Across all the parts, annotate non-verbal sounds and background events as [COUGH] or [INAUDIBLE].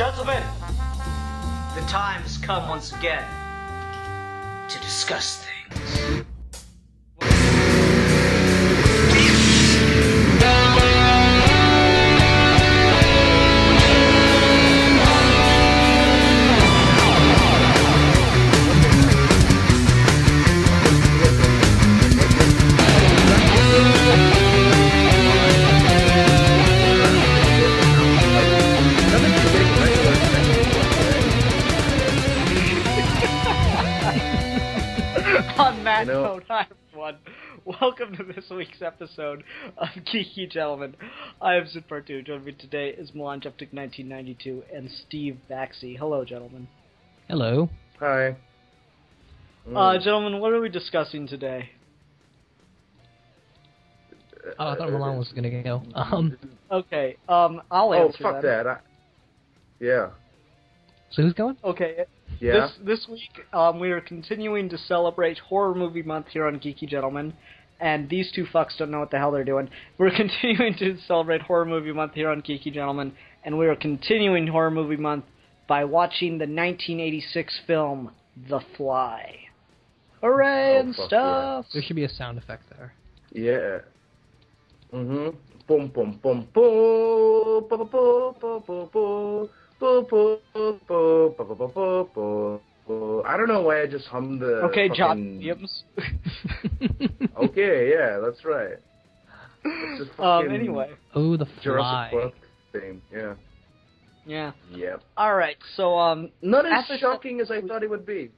Gentlemen, the time has come once again to discuss things. Welcome to this week's episode of Geeky Gentlemen. I am Sid Partu. Joining me today is Milan Jeptic 1992 and Steve Baxi. Hello, gentlemen. Hello. Hi. Uh, gentlemen, what are we discussing today? Oh, I thought Milan was gonna go. Um, Okay, um, I'll answer Oh, fuck then. that. I, yeah. so who's going? Okay, Yeah. This this week, um, we are continuing to celebrate Horror Movie Month here on Geeky Gentlemen, and these two fucks don't know what the hell they're doing. We're [LAUGHS] continuing to celebrate Horror Movie Month here on Geeky Gentlemen, and we are continuing Horror Movie Month by watching the 1986 film The Fly. Hooray Oh, and fuck stuff! There should be a sound effect there. Yeah. Mm-hmm. Boom, boom, boom, boom. Boom, boom, boom, boom, boom, boom. Boom, boom, boom, boom, boom, boom, boom, boom, boom. I don't know why I just hummed the. Okay, John fucking- Williams. [LAUGHS] Okay, yeah, that's right. It's just um, fucking anyway, oh, the Jurassic fly. Park thing. Yeah. yeah. Yep. Alright, so, um, Not as Episode- shocking as I thought it would be.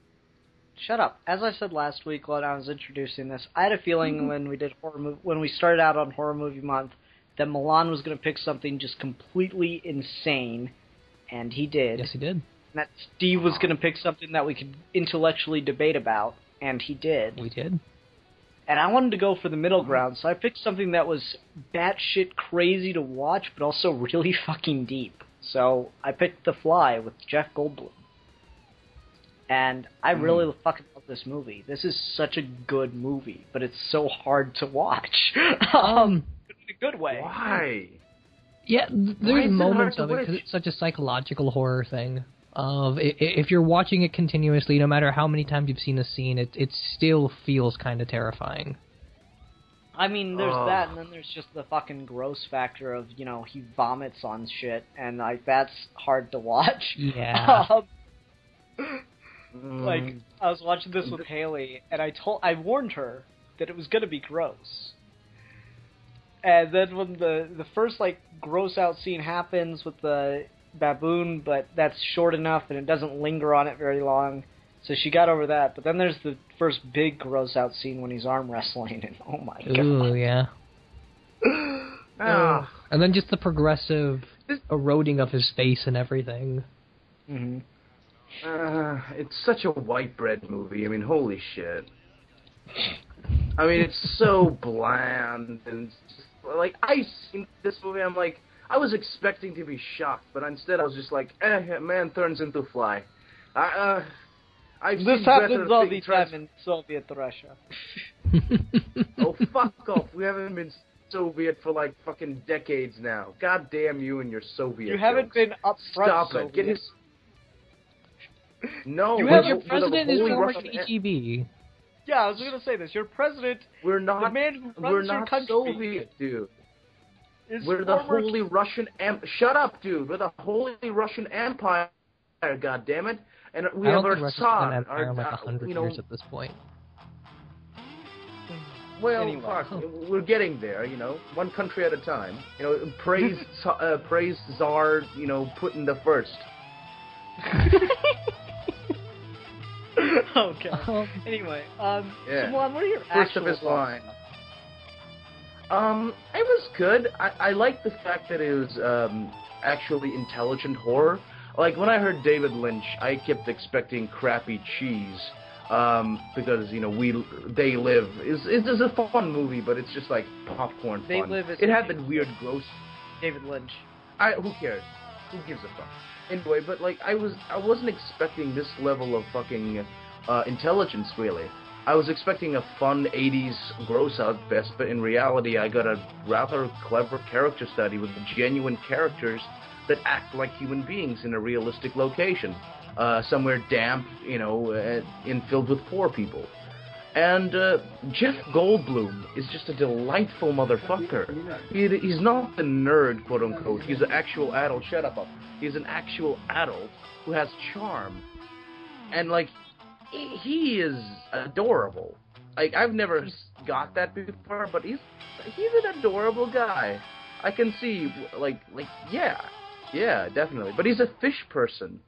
Shut up. As I said last week when I was introducing this, I had a feeling Mm-hmm. when we did horror mov- when we started out on horror movie month that Milan was going to pick something just completely insane, and he did. Yes, he did. And that Steve was going to pick something that we could intellectually debate about, and he did. We did. And I wanted to go for the middle ground, so I picked something that was batshit crazy to watch, but also [LAUGHS] really fucking deep. So I picked The Fly with Jeff Goldblum. And I Mm-hmm. really fucking love this movie. This is such a good movie, but it's so hard to watch. [LAUGHS] um, in a good way. Why? Yeah, th- Why is there's moments of it because it's such a psychological horror thing. Of i- i- if you're watching it continuously, no matter how many times you've seen a scene, it it still feels kind of terrifying. I mean, there's Ugh. that, and then there's just the fucking gross factor of, you know, he vomits on shit, and, like, that's hard to watch. Yeah. [LAUGHS] Um, Mm, like I was watching this with Haley, and I told I warned her that it was gonna be gross. And then when the the first like gross out scene happens with the baboon, but that's short enough and it doesn't linger on it very long, so she got over that. But then there's the first big gross out scene when he's arm wrestling, and oh my Ooh, god, yeah. [GASPS] ah, And then just the progressive eroding of his face and everything. Mm-hmm. uh, it's such a white bread movie. I mean, holy shit. I mean, it's so [LAUGHS] bland and just, like I seen this movie. I'm like, I was expecting to be shocked, but instead I was just like, eh, man turns into fly. I, uh, I've this seen happens all the things time in Soviet Russia. [LAUGHS] Oh, fuck off. We haven't been Soviet for like fucking decades now. God damn you and your Soviet. You haven't jokes. been upfront. Stop it. Soviet. Get his. [LAUGHS] No, You we're have your president is Holy former Russian- KGB. Yeah, I was gonna say this. Your president, We're not, the not. man who runs We're your not country, Soviet, dude. Is We're the former Holy Russian Em- Shut up, dude. We're the Holy Russian Empire. God damn it! And we I have don't our think Russia's been Tsar. Our, in like uh, hundred you know, years at this point. Well, Anyway. fuck, we're getting there. You know, one country at a time. You know, praise, [LAUGHS] Tsa- uh, praise Tsar. You know, Putin the first. [LAUGHS] okay. [LAUGHS] Um, Anyway, um, Yeah. so Milan, what are your First of his thoughts? line. Um, it was good. I, I like the fact that it was um, actually intelligent horror. Like when I heard David Lynch, I kept expecting crappy cheese. um, because you know we they live is is a fun movie, but it's just like popcorn They fun. Live it had the weird gross. David Lynch. I who cares? Who gives a fuck? Anyway, but like I was I wasn't expecting this level of fucking uh, intelligence really. I was expecting a fun 80s gross out fest, but in reality, I got a rather clever character study with genuine characters that act like human beings in a realistic location, uh, somewhere damp, you know, uh, and filled with poor people. And uh, Jeff Goldblum is just a delightful motherfucker. He, he's not the nerd, quote unquote. He's an actual adult. Shut up. He's an actual adult who has charm. And like, he, is adorable. Like I've never got that before, but he's he's an adorable guy. I can see like like yeah, yeah, definitely. But he's a fish person,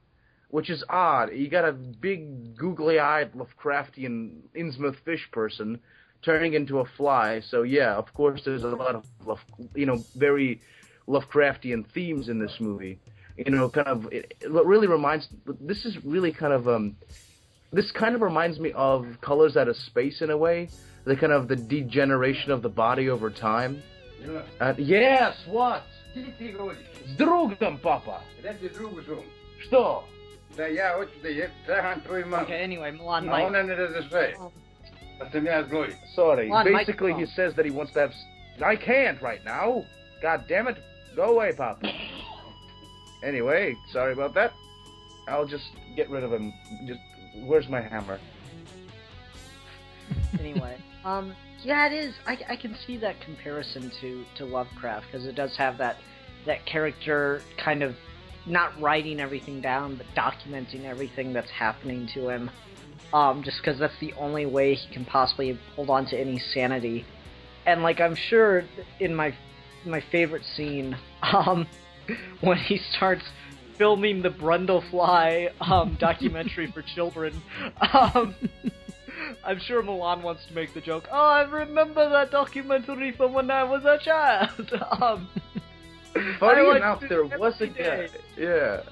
which is odd. You got a big googly-eyed Lovecraftian Innsmouth fish person turning into a fly. So yeah, of course, there's a lot of you know very Lovecraftian themes in this movie. You know, kind of it, what really reminds. This is really kind of um this kind of reminds me of Colors Out of Space in a way. The kind of the degeneration of the body over time. Uh, yes, what? Ти ти говориш. С другом, папа. Де ти другу зум? Что? Да я hoću da je tragam tvoj mam. Okay, anyway, Milan No, Mike. ona ne razrešaje. Da sam ja zloj. Sorry. On Basically, he microphone. says that he wants to have. s- I can't right now. God damn it. Go away, papa. [LAUGHS] Anyway, sorry about that. I'll just get rid of him. Just where's my hammer? [LAUGHS] anyway, um, yeah, it is. I, I can see that comparison to to Lovecraft because it does have that that character kind of not writing everything down, but documenting everything that's happening to him. Um, just because that's the only way he can possibly hold on to any sanity. And like I'm sure in my my favorite scene, [LAUGHS] um, when he starts filming the Brundlefly um, [LAUGHS] documentary for children, um, [LAUGHS] I'm sure Milan wants to make the joke. Oh, I remember that documentary from when I was a child. [LAUGHS] um, Funny enough, there was a guy. Yeah.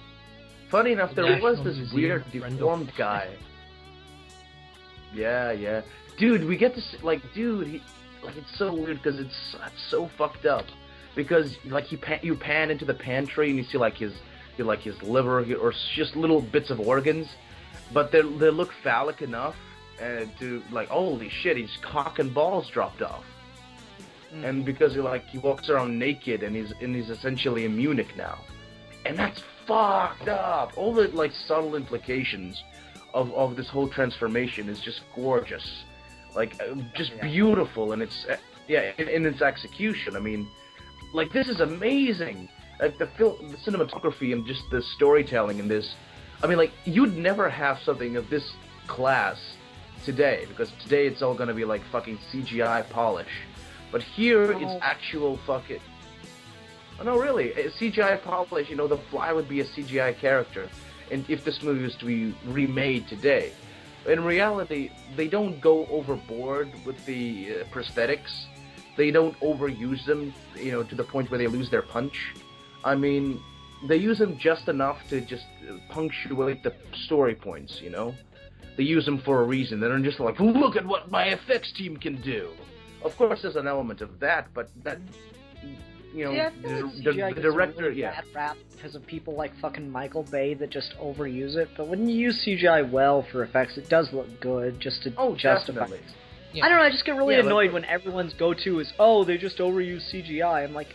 Funny enough, there National was this Museum weird of Brundle. deformed guy. Yeah, yeah, dude. We get to see, like, dude. He, like, it's so weird because it's, it's so fucked up. Because like you pan, you pan into the pantry and you see like his, you like his liver or just little bits of organs, but they they look phallic enough and to like holy shit, his cock and balls dropped off Mm. and because he like he walks around naked and he's and he's essentially a Munich now, and that's fucked up. All the like subtle implications of of this whole transformation is just gorgeous, like uh, just beautiful, and it's uh, yeah in, in its execution. I mean, like this is amazing. Like the film, the cinematography, and just the storytelling in this. I mean, like you'd never have something of this class today because today it's all gonna be like fucking CGI polish. But here Oh. it's actual fucking. Oh, no, really, a CGI polish. You know, the Fly would be a CGI character, and if this movie was to be remade today, in reality, they don't go overboard with the uh, prosthetics. They don't overuse them, you know, to the point where they lose their punch. I mean, they use them just enough to just punctuate the story points, you know. They use them for a reason. They're not just like, look at what my effects team can do. Of course, there's an element of that, but that, you know, Yeah, the, the, the director, really yeah. bad rap because of people like fucking Michael Bay that just overuse it. But when you use CGI well for effects, it does look good just to Oh, justify. definitely. Yeah. I don't know. I just get really Yeah, annoyed when everyone's go-to is, "Oh, they just overuse CGI." I'm like,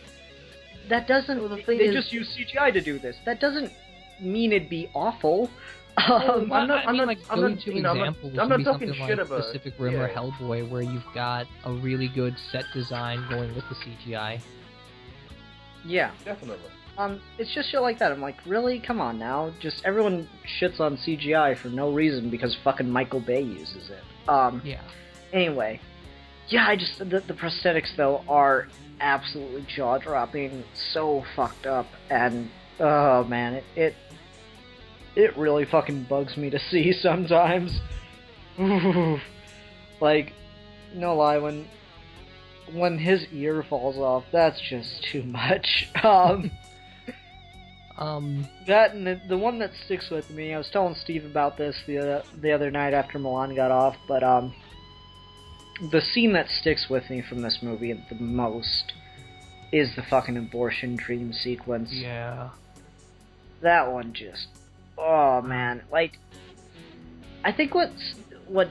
that doesn't. Well, the thing they is- just use CGI to do this. That doesn't mean it'd be awful. Um, I'm not- I mean, not- like I'm not- go-to you know, I'm not- I'm not talking something shit like about- Pacific Rim or. Hellboy, where you've got a really good set design going with the CGI. yeah. Definitely. Um, it's just shit like that. I'm like, really? Come on now. Just everyone shits on CGI for no reason because fucking Michael Bay uses it. Um, Yeah. anyway, yeah, I just the, the prosthetics though are absolutely jaw dropping, so fucked up, and oh man, it, it it really fucking bugs me to [LAUGHS] see sometimes. [LAUGHS] like, no lie, when when his ear falls off, that's just too much. [LAUGHS] Um, Um, That and the, the one that sticks with me. I was telling Steve about this the other, the other night after Milan got off, but um, the scene that sticks with me from this movie the most is the fucking abortion dream sequence. yeah. That one just, oh man, like, I think what's what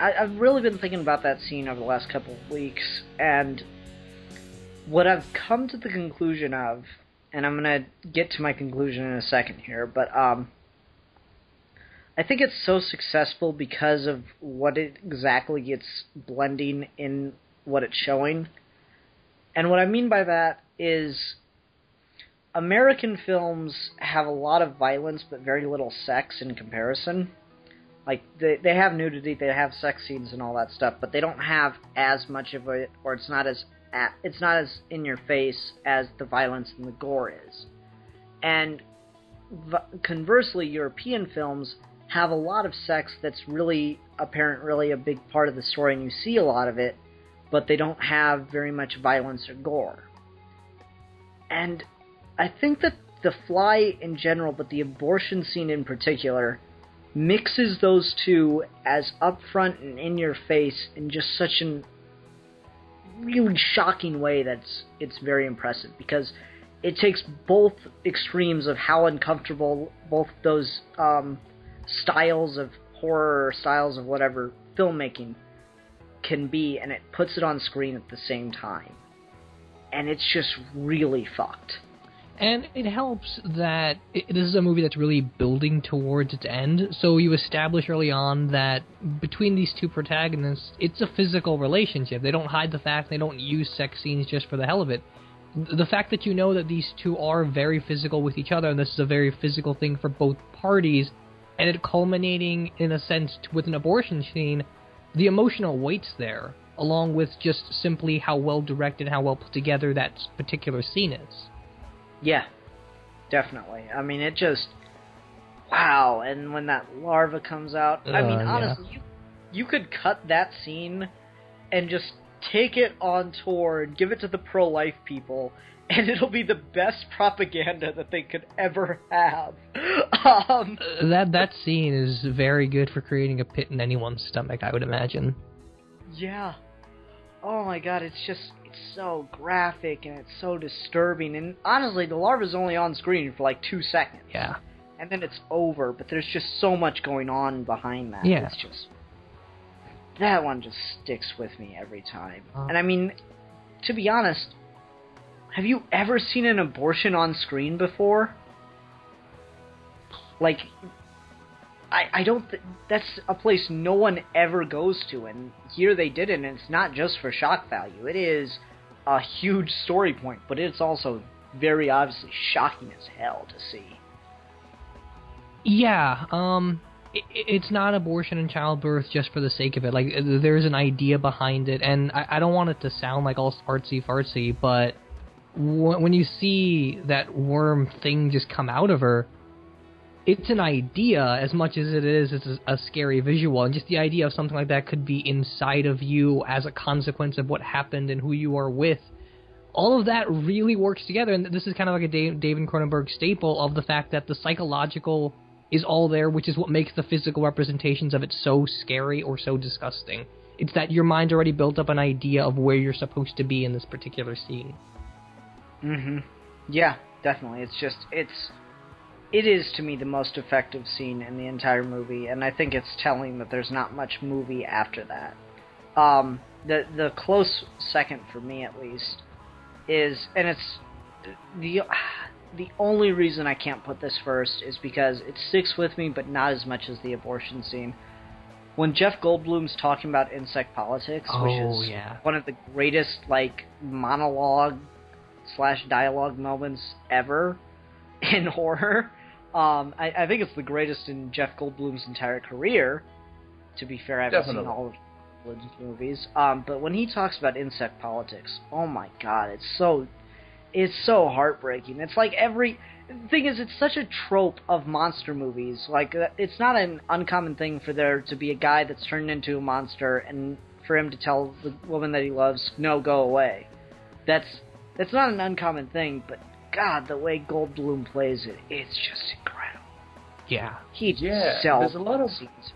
I, I've really been thinking about that scene over the last couple of weeks, and what I've come to the conclusion of, and I'm gonna get to my conclusion in a second here, but um, I think it's so successful because of what it exactly it's blending in what it's showing, and what I mean by that is American films have a lot of violence but very little sex in comparison. Like they they have nudity, they have sex scenes and all that stuff, but they don't have as much of it, or it's not as it's not as in your face as the violence and the gore is. And conversely, European films have a lot of sex that's really apparent, really a big part of the story, and you see a lot of it, but they don't have very much violence or gore. And I think that The Fly in general, but the abortion scene in particular, mixes those two as upfront and in your face in just such an really shocking way that's it's very impressive because it takes both extremes of how uncomfortable both those um, styles of horror or styles of whatever filmmaking can be and it puts it on screen at the same time and it's just really fucked And it helps that it, this is a movie that's really building towards its end. So you establish early on that between these two protagonists, it's a physical relationship. They don't hide the fact. They don't use sex scenes just for the hell of it. The fact that you know that these two are very physical with each other, and this is a very physical thing for both parties, and it culminating in a sense with an abortion scene, the emotional weight's there, along with just simply how well directed, how well put together that particular scene is. Yeah, definitely. I mean, it just wow. And when that larva comes out, I mean, Uh, yeah. honestly, you you could cut that scene and just take it on tour and give it to the pro-life people, and it'll be the best propaganda that they could ever have. [LAUGHS] um, that that scene is very good for creating a pit in anyone's stomach, I would imagine. Yeah. Oh my god, it's just it's so graphic and it's so disturbing. And honestly, the larva's only on screen for like two seconds. Yeah. and then it's over. But there's just so much going on behind that. Yeah. It's just that one just sticks with me every time. Uh. And I mean, to be honest, have you ever seen an abortion on screen before? Like, I I don't. Th- that's a place no one ever goes to, and here they did it. And it's not just for shock value. It is a huge story point, but it's also very obviously shocking as hell to see. Yeah, um, i i- it's not abortion and childbirth just for the sake of it. Like, there's an idea behind it, and I, I don't want it to sound like all artsy fartsy, but when you see that worm thing just come out of her, it's an idea as much as it is it's a, scary visual, and just the idea of something like that could be inside of you as a consequence of what happened and who you are with. All of that really works together, and this is kind of like a David Cronenberg staple of the fact that the psychological is all there, which is what makes the physical representations of it so scary or so disgusting. It's that your mind already built up an idea of where you're supposed to be in this particular scene. Mm-hmm. Yeah, definitely. It's just it's it is to me the most effective scene in the entire movie, and I think it's telling that there's not much movie after that. Um, the the close second for me at least is, and it's the the only reason I can't put this first is because it sticks with me, but not as much as the abortion scene. When Jeff Goldblum's talking about insect politics, which Oh, is yeah. one of the greatest like monologue slash dialogue moments ever [LAUGHS] in horror. Um, I, I think it's the greatest in Jeff Goldblum's entire career. To be fair, I haven't Definitely. seen all of Goldblum's movies. Um, but when he talks about insect politics, oh my god, it's so it's so heartbreaking. It's like every thing is, it's such a trope of monster movies. Like uh, it's not an uncommon thing for there to be a guy that's turned into a monster, and for him to tell the woman that he loves, "No, go away." That's that's not an uncommon thing, but God, the way Goldblum plays it, it's just incredible. Yeah. He Yeah, sells there's a lot of- scenes.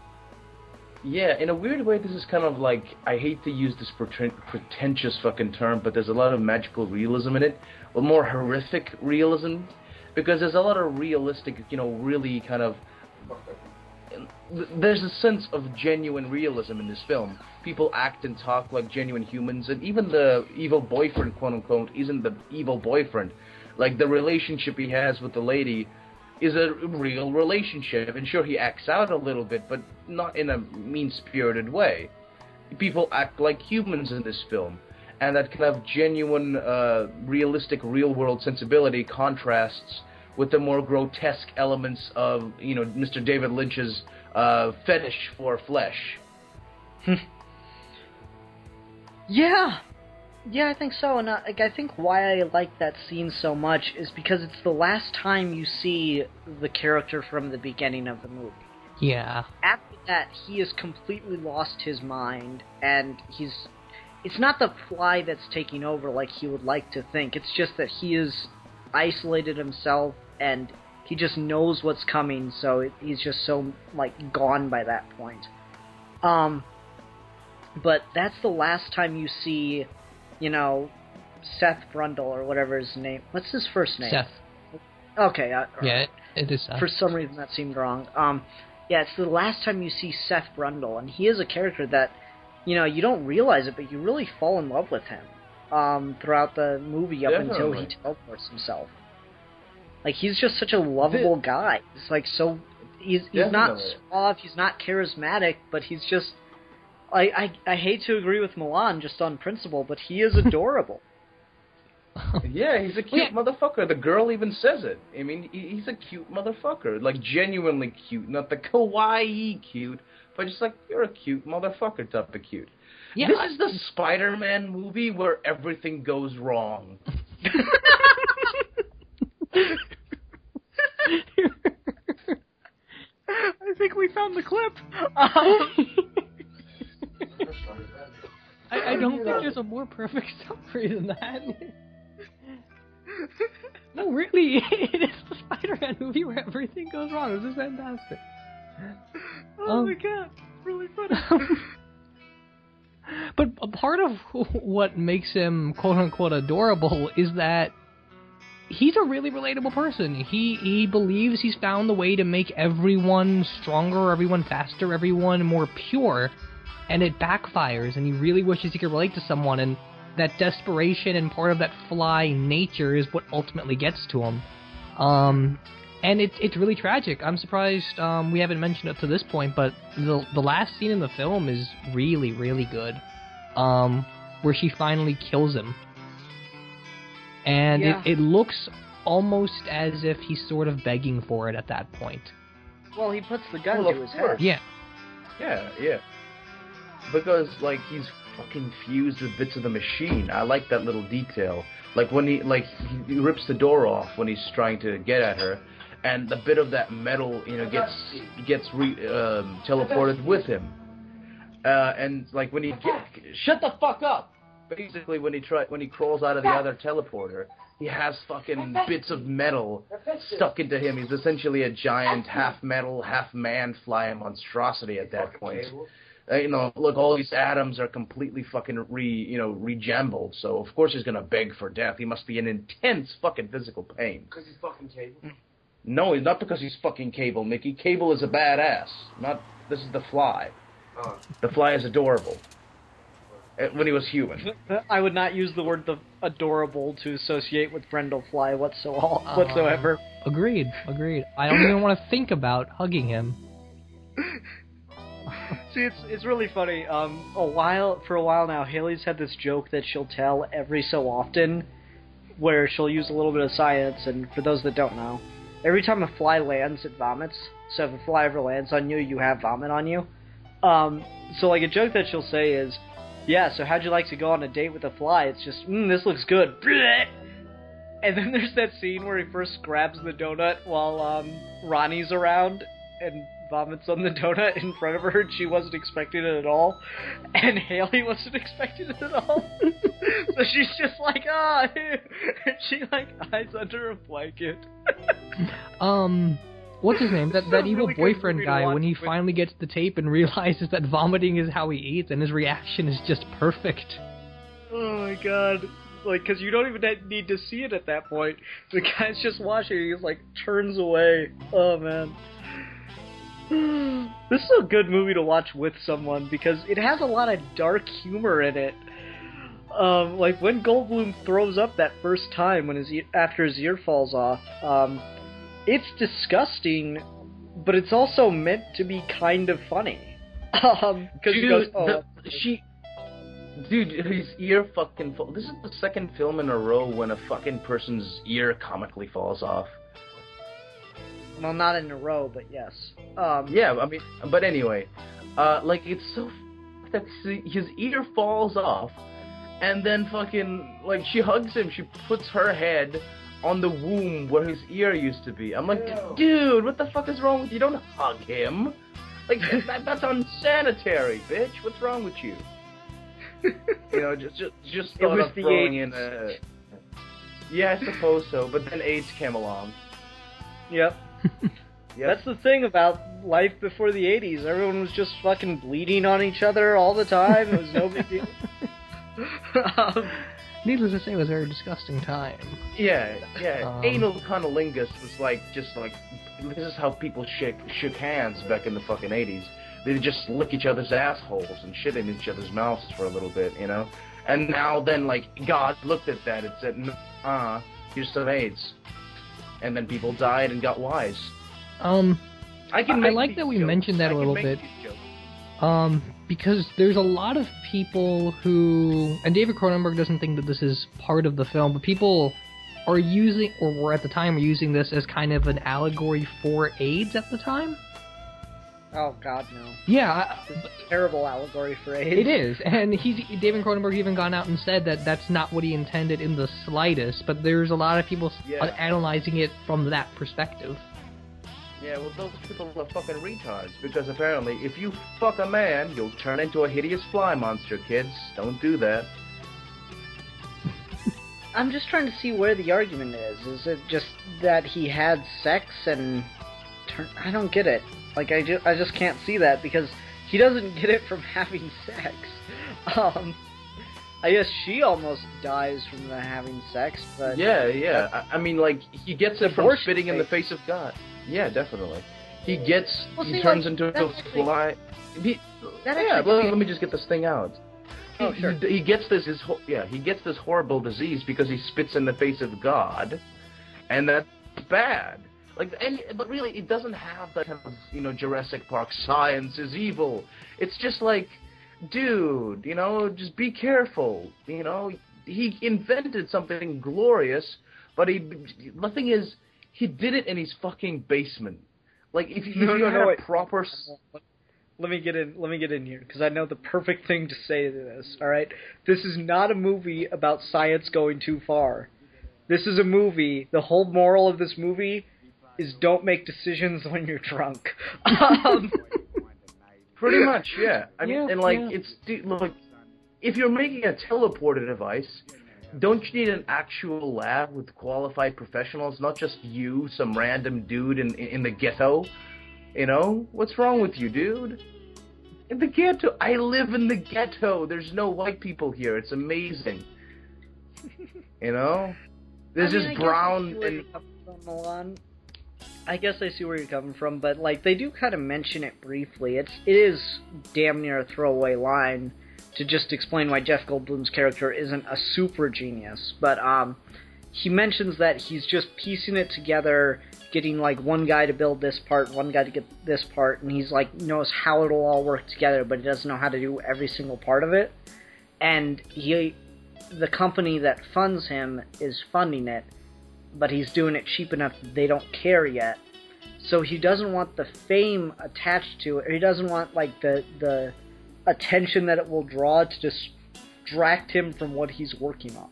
Yeah, in a weird way, this is kind of like I hate to use this preten- pretentious fucking term, but there's a lot of magical realism in it, or more horrific realism, because there's a lot of realistic, you know, really kind of. There's a sense of genuine realism in this film. People act and talk like genuine humans, and even the evil boyfriend, quote unquote, isn't the evil boyfriend. Like the relationship he has with the lady is a real relationship. And sure, he acts out a little bit, but not in a mean spirited way. People act like humans in this film. And that kind of genuine, uh, realistic, real world sensibility contrasts with the more grotesque elements of, you know, Mr. David Lynch's uh, fetish for flesh. Yeah, yeah, I think so. And uh, like, I think why I like that scene so much is because it's the last time you see the character from the beginning of the movie. Yeah. After that, he has completely lost his mind, and he's. It's not the fly that's taking over like he would like to think. It's just that he has isolated himself, and he just knows what's coming. So it, he's just so like gone by that point. Um, but that's the last time you see, you know, Seth Brundle or whatever his name. What's his first name? Seth. Okay. Uh, Yeah, it, it is Seth. For some reason, that seemed wrong. Um, yeah, it's the last time you see Seth Brundle, and he is a character that, you know, you don't realize it, but you really fall in love with him um, throughout the movie up until he teleports himself. Like he's just such a lovable guy. He's like so. He's he's not Definitely. suave. He's not charismatic, but he's just. I, I I hate to agree with Milan just on principle, but he is [LAUGHS] adorable. [LAUGHS] Yeah, he's a cute motherfucker. The girl even says it. I mean, he's a cute motherfucker. Like, genuinely cute. Not the kawaii cute, but just like, you're a cute motherfucker type of cute. Yeah, this I- is the Spider-Man movie where everything goes wrong. [LAUGHS] I think we found the clip. [LAUGHS] I, I don't think there's a more perfect summary than that. [LAUGHS] no, really, [LAUGHS] it is the Spider-Man movie where everything goes wrong. This is fantastic. oh Um, my god, it's really funny. but a part of what makes him quote unquote adorable is that he's a really relatable person. He he believes he's found the way to make everyone stronger, everyone faster, everyone more pure, and it backfires. And he really wishes he could relate to someone. And that desperation and part of that fly nature is what ultimately gets to him. Um, and it's it's really tragic. I'm surprised um, we haven't mentioned it to this point, but the the last scene in the film is really really good, um, where she finally kills him, and Yeah. it it looks almost as if he's sort of begging for it at that point. well, he puts the gun Well, to of his course. head. Yeah, Yeah, yeah. Because like he's fucking fused with bits of the machine. I like that little detail. Like when he like he rips the door off when he's trying to get at her, and the bit of that metal you know gets gets re, um, teleported with him. Uh, and like when he get, shut the fuck up. Basically, when he try when he crawls out of the other teleporter, he has fucking bits of metal stuck into him. He's essentially a giant half metal, half man flying monstrosity at that point. Uh, you know, look, all these atoms are completely fucking re, you know, rejambled. So of course he's gonna beg for death. He must be in intense fucking physical pain. Because he's fucking cable. No, he's not because he's fucking Cable, Mickey. Cable is a badass. Not this is the Fly. Oh. The Fly is adorable. Uh, When he was human. I would not use the word the adorable to associate with Brundlefly whatsoever. whatsoever. agreed, agreed. I don't even want to think about hugging him. [LAUGHS] See, it's it's really funny. Um, a while for a while now, Haley's had this joke that she'll tell every so often, where she'll use a little bit of science. And for those that don't know, every time a fly lands, it vomits. So if a fly ever lands on you, you have vomit on you. Um, so like a joke that she'll say is, "Yeah, so how'd you like to go on a date with a fly?" It's just, mm, "This looks good." [LAUGHS] And then there's that scene where he first grabs the donut while um, Ronnie's around and vomits on the donut in front of her, and she wasn't expecting it at all. And [LAUGHS] Haley wasn't expecting it at all. [LAUGHS] so she's just like, ah, and she like hides under a blanket. Um, what's his name? That that [LAUGHS] evil really boyfriend guy. When he finally gets the tape and [LAUGHS] realizes that vomiting is how he eats, and his reaction is just perfect. Oh my god. Like, cause you don't even need to see it at that point. The guy's just watching, he just like turns away. Oh man. [SIGHS] This is a good movie to watch with someone because it has a lot of dark humor in it. Um, like when Goldblum throws up that first time when his e- after his ear falls off, um, it's disgusting, but it's also meant to be kind of funny. Um, [LAUGHS] because he goes, oh, she, dude, his ear fucking. Fall. This is the second film in a row when a fucking person's ear comically falls off. well, not in a row, but yes. Um, Yeah, I mean, but anyway, uh, like it's so that his ear falls off, and then fucking like she hugs him. She puts her head on the womb where his ear used to be. I'm like, dude, what the fuck is wrong with you? Don't hug him. Like that, that's unsanitary, bitch. What's wrong with you? you know, just just just It was the throwing 80s. in a. Yeah, I suppose so. But then AIDS came along. Yep. [LAUGHS] Yep. That's the thing about life before the 80s. Everyone was just fucking bleeding on each other all the time. It was no big deal. [LAUGHS] [LAUGHS] um, Needless to say, it was a very disgusting time. Yeah, yeah. Um, Anal cunnilingus was like just like this is how people shook shook hands back in the fucking eighties. They'd just lick each other's assholes and shit in each other's mouths for a little bit, you know. And now then, like God looked at that and said, "Ah, here's some AIDS," and then people died and got wise. Um, I can. I like that we mentioned that I a little bit. jokes. Um, because there's a lot of people who, and David Cronenberg doesn't think that this is part of the film, but people are using, or were at the time, were using this as kind of an allegory for AIDS at the time. oh god, no. Yeah, I- a terrible allegory for AIDS. It is, and he's David Cronenberg even gone out and said that that's not what he intended in the slightest. But there's a lot of people Yeah. analyzing it from that perspective. Yeah, well, those people are fucking retards because apparently, if you fuck a man, you'll turn into a hideous fly monster. Kids, don't do that. [LAUGHS] I'm just trying to see where the argument is. Is it just that he had sex and turn? I don't get it. Like I just I just can't see that because he doesn't get it from [LAUGHS] having sex. Um, I guess she almost dies from the having sex, but Yeah, yeah. I, I mean, like he gets it from spitting in the face of God. Yeah, definitely. He gets. Well, he see, turns like, into a fly. He, yeah, well, let me just get this thing out. Oh, He- sure. He, gets this. His yeah, he gets this horrible disease because he spits in the face of God, and that's bad. Like, and but really, it doesn't have that kind of you know Jurassic Park science is evil. It's just like, dude, you know, just be careful. You know, he invented something glorious, but he. The thing is, he did it in his fucking basement. Like, if, you- if No, you no, had no, a wait. proper. let me get in let me get in here because I know the perfect thing to say to this. All right, this is not a movie about science going too far. This is a movie. The whole moral of this movie is don't make decisions when you're drunk. [LAUGHS] Um, Pretty much, yeah. I mean, Yeah, and like yeah. it's dude, look, if you're making a teleporter device, don't you need an actual lab with qualified professionals, not just you, some random dude in in the ghetto? You know, what's wrong with you, dude? In the ghetto, I live in the ghetto. There's no white people here. It's amazing. [LAUGHS] You know, there's I mean, just I brown and you're coming from, Milan. I guess I see where you're coming from, but like they do kind of mention it briefly. It's it is damn near a throwaway line to just explain why Jeff Goldblum's character isn't a super genius. But um, he mentions that he's just piecing it together, getting like one guy to build this part, one guy to get this part, and he's like knows how it'll all work together, but he doesn't know how to do every single part of it. And he, the company that funds him is funding it, but he's doing it cheap enough that they don't care yet. So he doesn't want the fame attached to it, or he doesn't want like the the attention that it will draw to distract him from what he's working on.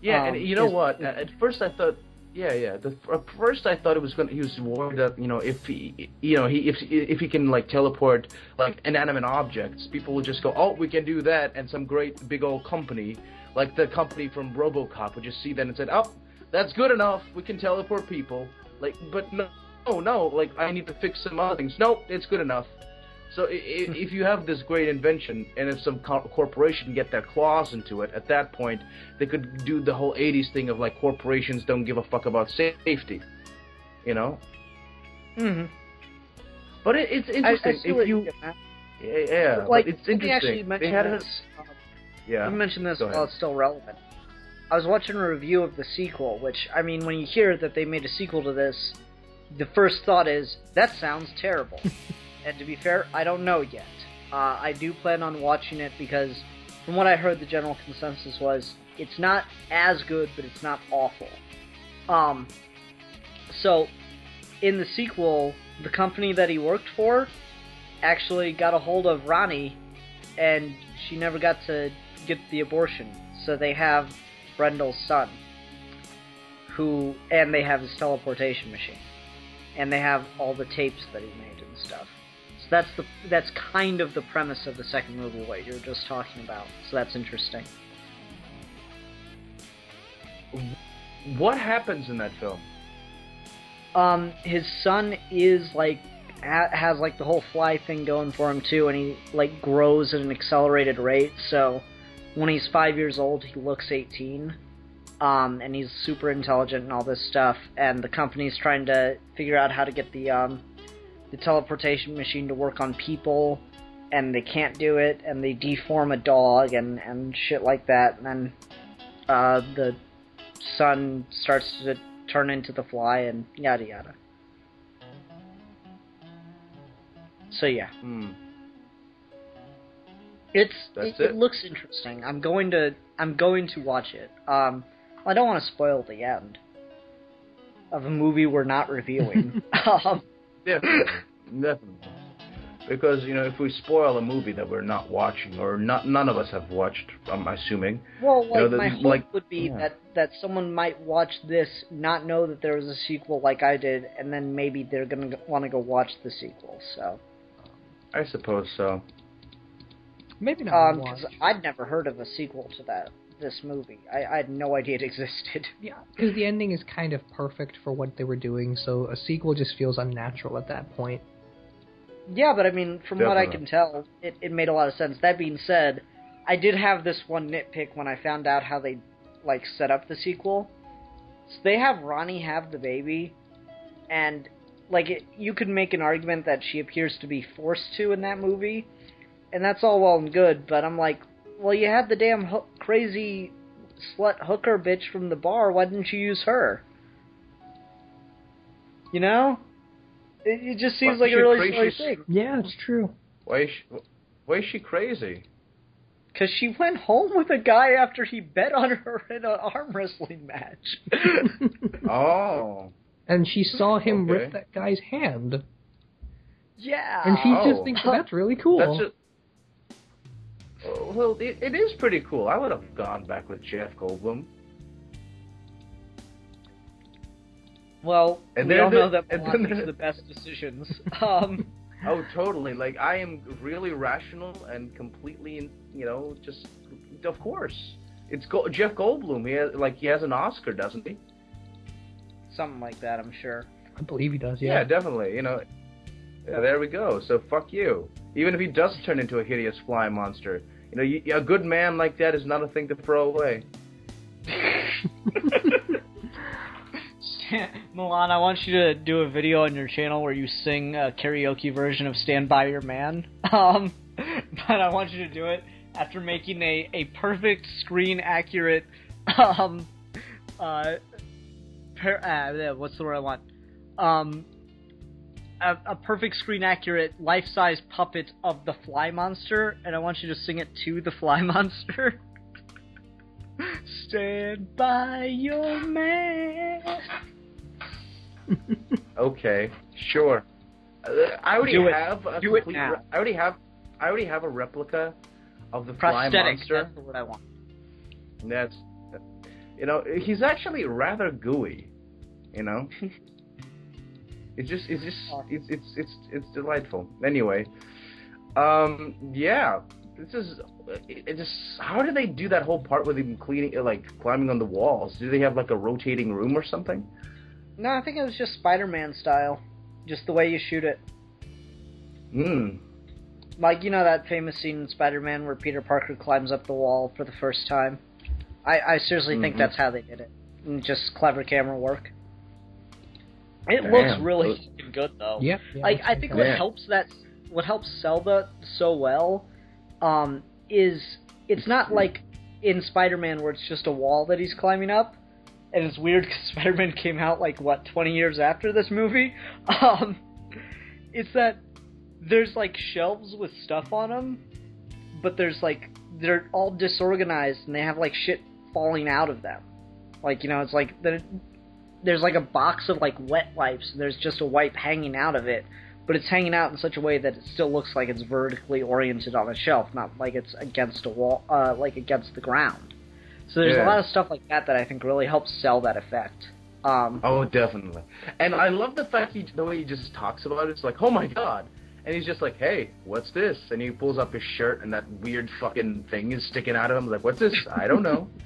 Yeah, Um, and you know is- what? At first, I thought Yeah, yeah. The, at first, I thought it was gonna. He was worried that you know if he, you know, he if if he can like teleport like inanimate objects, people will just go, oh, we can do that, and some great big old company like the company from RoboCop would just see that and said, oh, that's good enough. We can teleport people. Like, but no, no, no. Like, I need to fix some other things. No, it's good enough. So i- i- [LAUGHS] if you have this great invention, and if some co- corporation get their claws into it, at that point they could do the whole '80s thing of like corporations don't give a fuck about safety, you know. Mm-hmm. But it, it's I, I interesting see if you, you're getting at. yeah, yeah like but it's let me actually interesting. mention They had a, this. Um, yeah. Let me mention this while it's still relevant. I was watching a review of the sequel, which I mean, when you hear that they made a sequel to this, the first thought is that sounds terrible. [LAUGHS] and to be fair, I don't know yet. Uh, I do plan on watching it because, from what I heard, the general consensus was it's not as good, but it's not awful. Um, so in the sequel, the company that he worked for actually got a hold of Ronnie, and she never got to get the abortion. So they have Brundle's son, who, and they have his teleportation machine, and they have all the tapes that he made and stuff. That's the that's kind of the premise of the second movie, what you're just talking about. So that's interesting. What happens in that film? Um, his son is like ha- has like the whole fly thing going for him too, and he like grows at an accelerated rate. So when he's five years old, he looks 18, um, and he's super intelligent and all this stuff. And the company's trying to figure out how to get the um, the teleportation machine to work on people, and they can't do it, and they deform a dog and and shit like that. And then uh, the son starts to turn into the fly and yada yada. So yeah, Hmm. it's That's it, it? looks interesting. I'm going to I'm going to watch it. Um, I don't want to spoil the end of a movie we're not reviewing. [LAUGHS] um, Definitely, [CLEARS THROAT] definitely. Because you know, if we spoil a movie that we're not watching, or not, none of us have watched, I'm assuming. well, like know, the- my hope like- would be yeah. that that someone might watch this, not know that there was a sequel like I did, and then maybe they're gonna want to go watch the sequel. So, I suppose so. Maybe not um, watch. 'cause I'd never heard of a sequel to that this movie. I, I had no idea it existed. [LAUGHS] Yeah, because the ending is kind of perfect for what they were doing, so a sequel just feels unnatural at that point. Yeah, but I mean, from what I can tell, it, it made a lot of sense. That being said, I did have this one nitpick when I found out how they like set up the sequel. So they have Ronnie have the baby, and like it, you could make an argument that she appears to be forced to in that movie, and that's all well and good. But I'm like, well, you had the damn ho- crazy slut hooker bitch from the bar. Why didn't you use her? You know, it, it just seems Well, like a really crazy- silly thing. Yeah, it's true. Why is she, why is she crazy? Because she went home with a guy after he bet on her in an arm wrestling match. [LAUGHS] Oh, and she saw him rip that guy's hand, yeah. and she Oh. just thinks that's really cool. that's just. Well, it, it is pretty cool. I would have gone back with Jeff Goldblum. well, And we then all the- know that and Milan then makes the- the best decisions. [LAUGHS] Um, Oh, totally. Like I am really rational and completely, you know, just of course. It's Go- Jeff Goldblum. He has like he has an Oscar, doesn't he? something like that, I'm sure. I believe he does. Yeah, Yeah. definitely. You know, yeah, there we go. So fuck you. Even if he does turn into a hideous fly monster, you know, you, a good man like that is not a thing to throw away. Milan, I want you to do a video on your channel where you sing a karaoke version of "Stand by Your Man." [LAUGHS] Um, but I want you to do it after making a, a perfect screen accurate, um, uh, uh, what's the word I want? Um, a, a perfect screen accurate life size puppet of the Fly Monster, and I want you to sing it to the Fly [LAUGHS] Monster. Stand by your man. [LAUGHS] Okay, sure. Uh, I already Do it. have a Do it complete now. re- I already have. I already have a replica of the fly Prosthetic. monster. That's the word I want. That's, you know, he's actually rather gooey. You know. [LAUGHS] it's just it's just it's it's it's it's delightful. Anyway, um, yeah, this is it, just how do they do that whole part with him cleaning like climbing on the walls? Do they have like a rotating room or something? No, I think it was just Spider-Man style, just the way you shoot it. Hmm. Like you know that famous scene in Spider-Man where Peter Parker climbs up the wall for the first time. I, I seriously think Mhm. that's how they did it. Just clever camera work. It Damn. looks really fucking good though. Yep. yeah, like I think what Yeah. helps that what helps sell that so well um, is it's not like in Spider-Man where it's just a wall that he's climbing up, and it's weird [LAUGHS] because Spider-Man came out like what 20 years after this movie. [LAUGHS] Um, it's that there's like shelves with stuff on them, but there's like they're all disorganized and they have like shit falling out of them. Like you know, it's like there- there's like a box of like wet wipes and there's just a wipe hanging out of it, but it's hanging out in such a way that it still looks like it's vertically oriented on a shelf, not like it's against a wall, uh, like against the ground. So there's Yeah. a lot of stuff like that that I think really helps sell that effect. Um, Oh, definitely. And I love the fact he the way he just talks about it. It's like, oh my god. And he's just like, hey, what's this? And he pulls up his shirt, and that weird fucking thing is sticking out of him. Like, what's this? I don't know. [LAUGHS]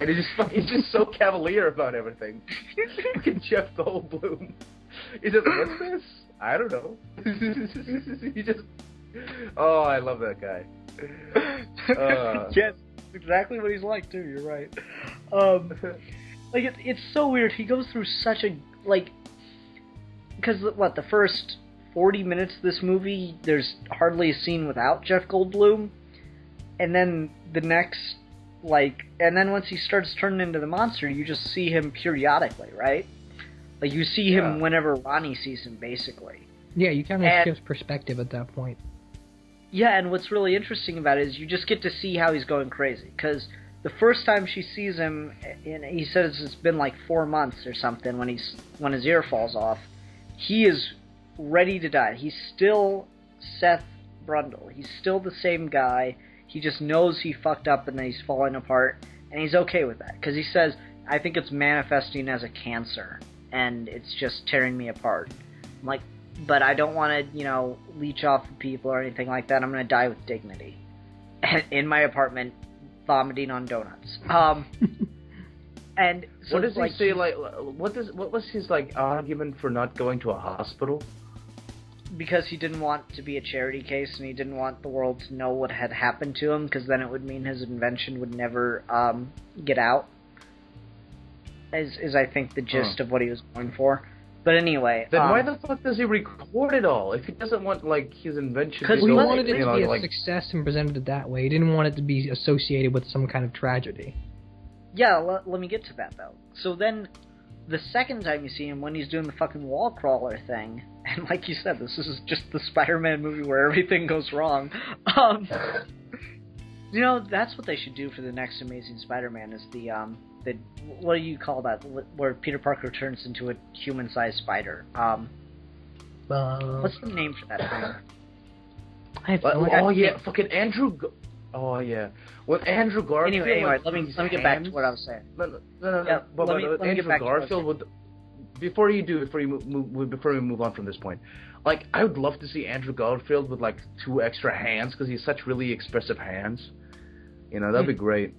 and he's just [LAUGHS] he's just so cavalier about everything. [LAUGHS] fucking Jeff Goldblum. He's just, what's this? I don't know. [LAUGHS] he just, oh, I love that guy. Uh. yes, exactly what he's like too. You're right. Um, like it, it's so weird. He goes through such a like, because what the first forty minutes of this movie, there's hardly a scene without Jeff Goldblum, and then the next like, and then once he starts turning into the monster, you just see him periodically, right? Like you see him Yeah. whenever Ronnie sees him, basically. Yeah, you kind of shift perspective at that point. Yeah, and what's really interesting about it is you just get to see how he's going crazy. Because the first time she sees him, and he says it's been like four months or something when he's when his ear falls off. He is ready to die. He's still Seth Brundle. He's still the same guy. He just knows he fucked up and that he's falling apart, and he's okay with that because he says, "I think it's manifesting as a cancer, and it's just tearing me apart." I'm like, but I don't want to, you know, leech off of people or anything like that. I'm going to die with dignity [LAUGHS] in my apartment, vomiting on donuts. Um, [LAUGHS] and so what does like, he say? Like, what does what was his like argument for not going to a hospital? Because he didn't want to be a charity case and he didn't want the world to know what had happened to him because then it would mean his invention would never um, get out. Is is I think the gist of what he was going for. But anyway, Then um, why the fuck does he record it all if he doesn't want like his invention? Because he wanted it to know, be a like, success and presented it that way. He didn't want it to be associated with some kind of tragedy. Yeah, let, let me get to that though. So then, the second time you see him, when he's doing the fucking wall crawler thing, and like you said, this is just the Spider-Man movie where everything goes wrong. Um, you know, that's what they should do for the next Amazing Spider-Man is the um, the what do you call that? Where Peter Parker turns into a human-sized spider. Um, Uh, what's the name for that thing? I have But- no oh idea. yeah, fucking Andrew. Gar- oh yeah, with Andrew Garfield. Anyway, anyway, like, let me let me get back to what I was saying. No, no, no, no, Yeah, but, let me- with let me get Andrew back to what I was Garfield. With, before you do, before you move, move, before we move on from this point, like I would love to see Andrew Garfield with like two extra hands because he's such really expressive hands. You know, Hmm. that'd be great.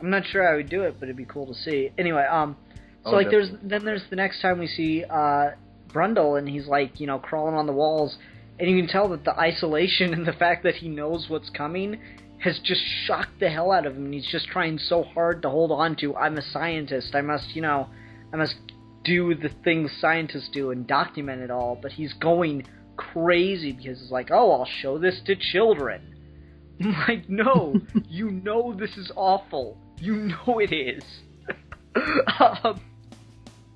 I'm not sure I would do it, but it'd be cool to see. Anyway, um, so Oh, like there's then there's the next time we see uh Brundle and he's like you know crawling on the walls, and you can tell that the isolation [LAUGHS] and the fact that he knows what's coming has just shocked the hell out of him. And he's just trying so hard to hold on to. I'm a scientist. I must you know, I must do the things scientists do and document it all. But he's going crazy because it's like, oh, I'll show this to children. I'm [LAUGHS] like, no, [LAUGHS] you know this is awful. You know it is. [LAUGHS] um,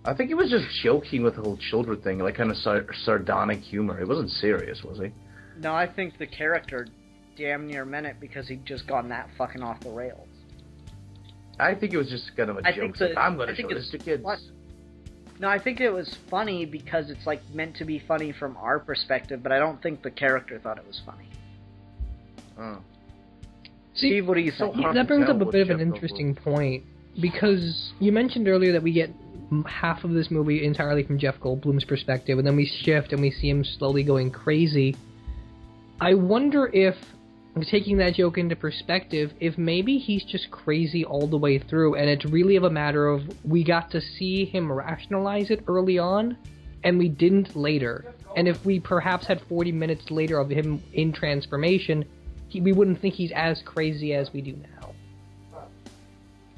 I think he was just joking with the whole children thing, like kind of sar- sardonic humor. He wasn't serious, was he? no, I think the character damn near meant it because he'd just gone that fucking off the rails. I think it was just kind of a I joke. think the- I'm going to think show this to kids. No, I think it was funny because it's like meant to be funny from our perspective, but I don't think the character thought it was funny. Oh. See, Steve, what do you so think? hard that brings up a bit of an Jeff Goldblum- interesting point because you mentioned earlier that we get half of this movie entirely from Jeff Goldblum's perspective, and then we shift and we see him slowly going crazy. I wonder if, taking that joke into perspective, if maybe he's just crazy all the way through, and it's really of a matter of we got to see him rationalize it early on, and we didn't later. And if we perhaps had 40 minutes later of him in transformation, he, we wouldn't think he's as crazy as we do now.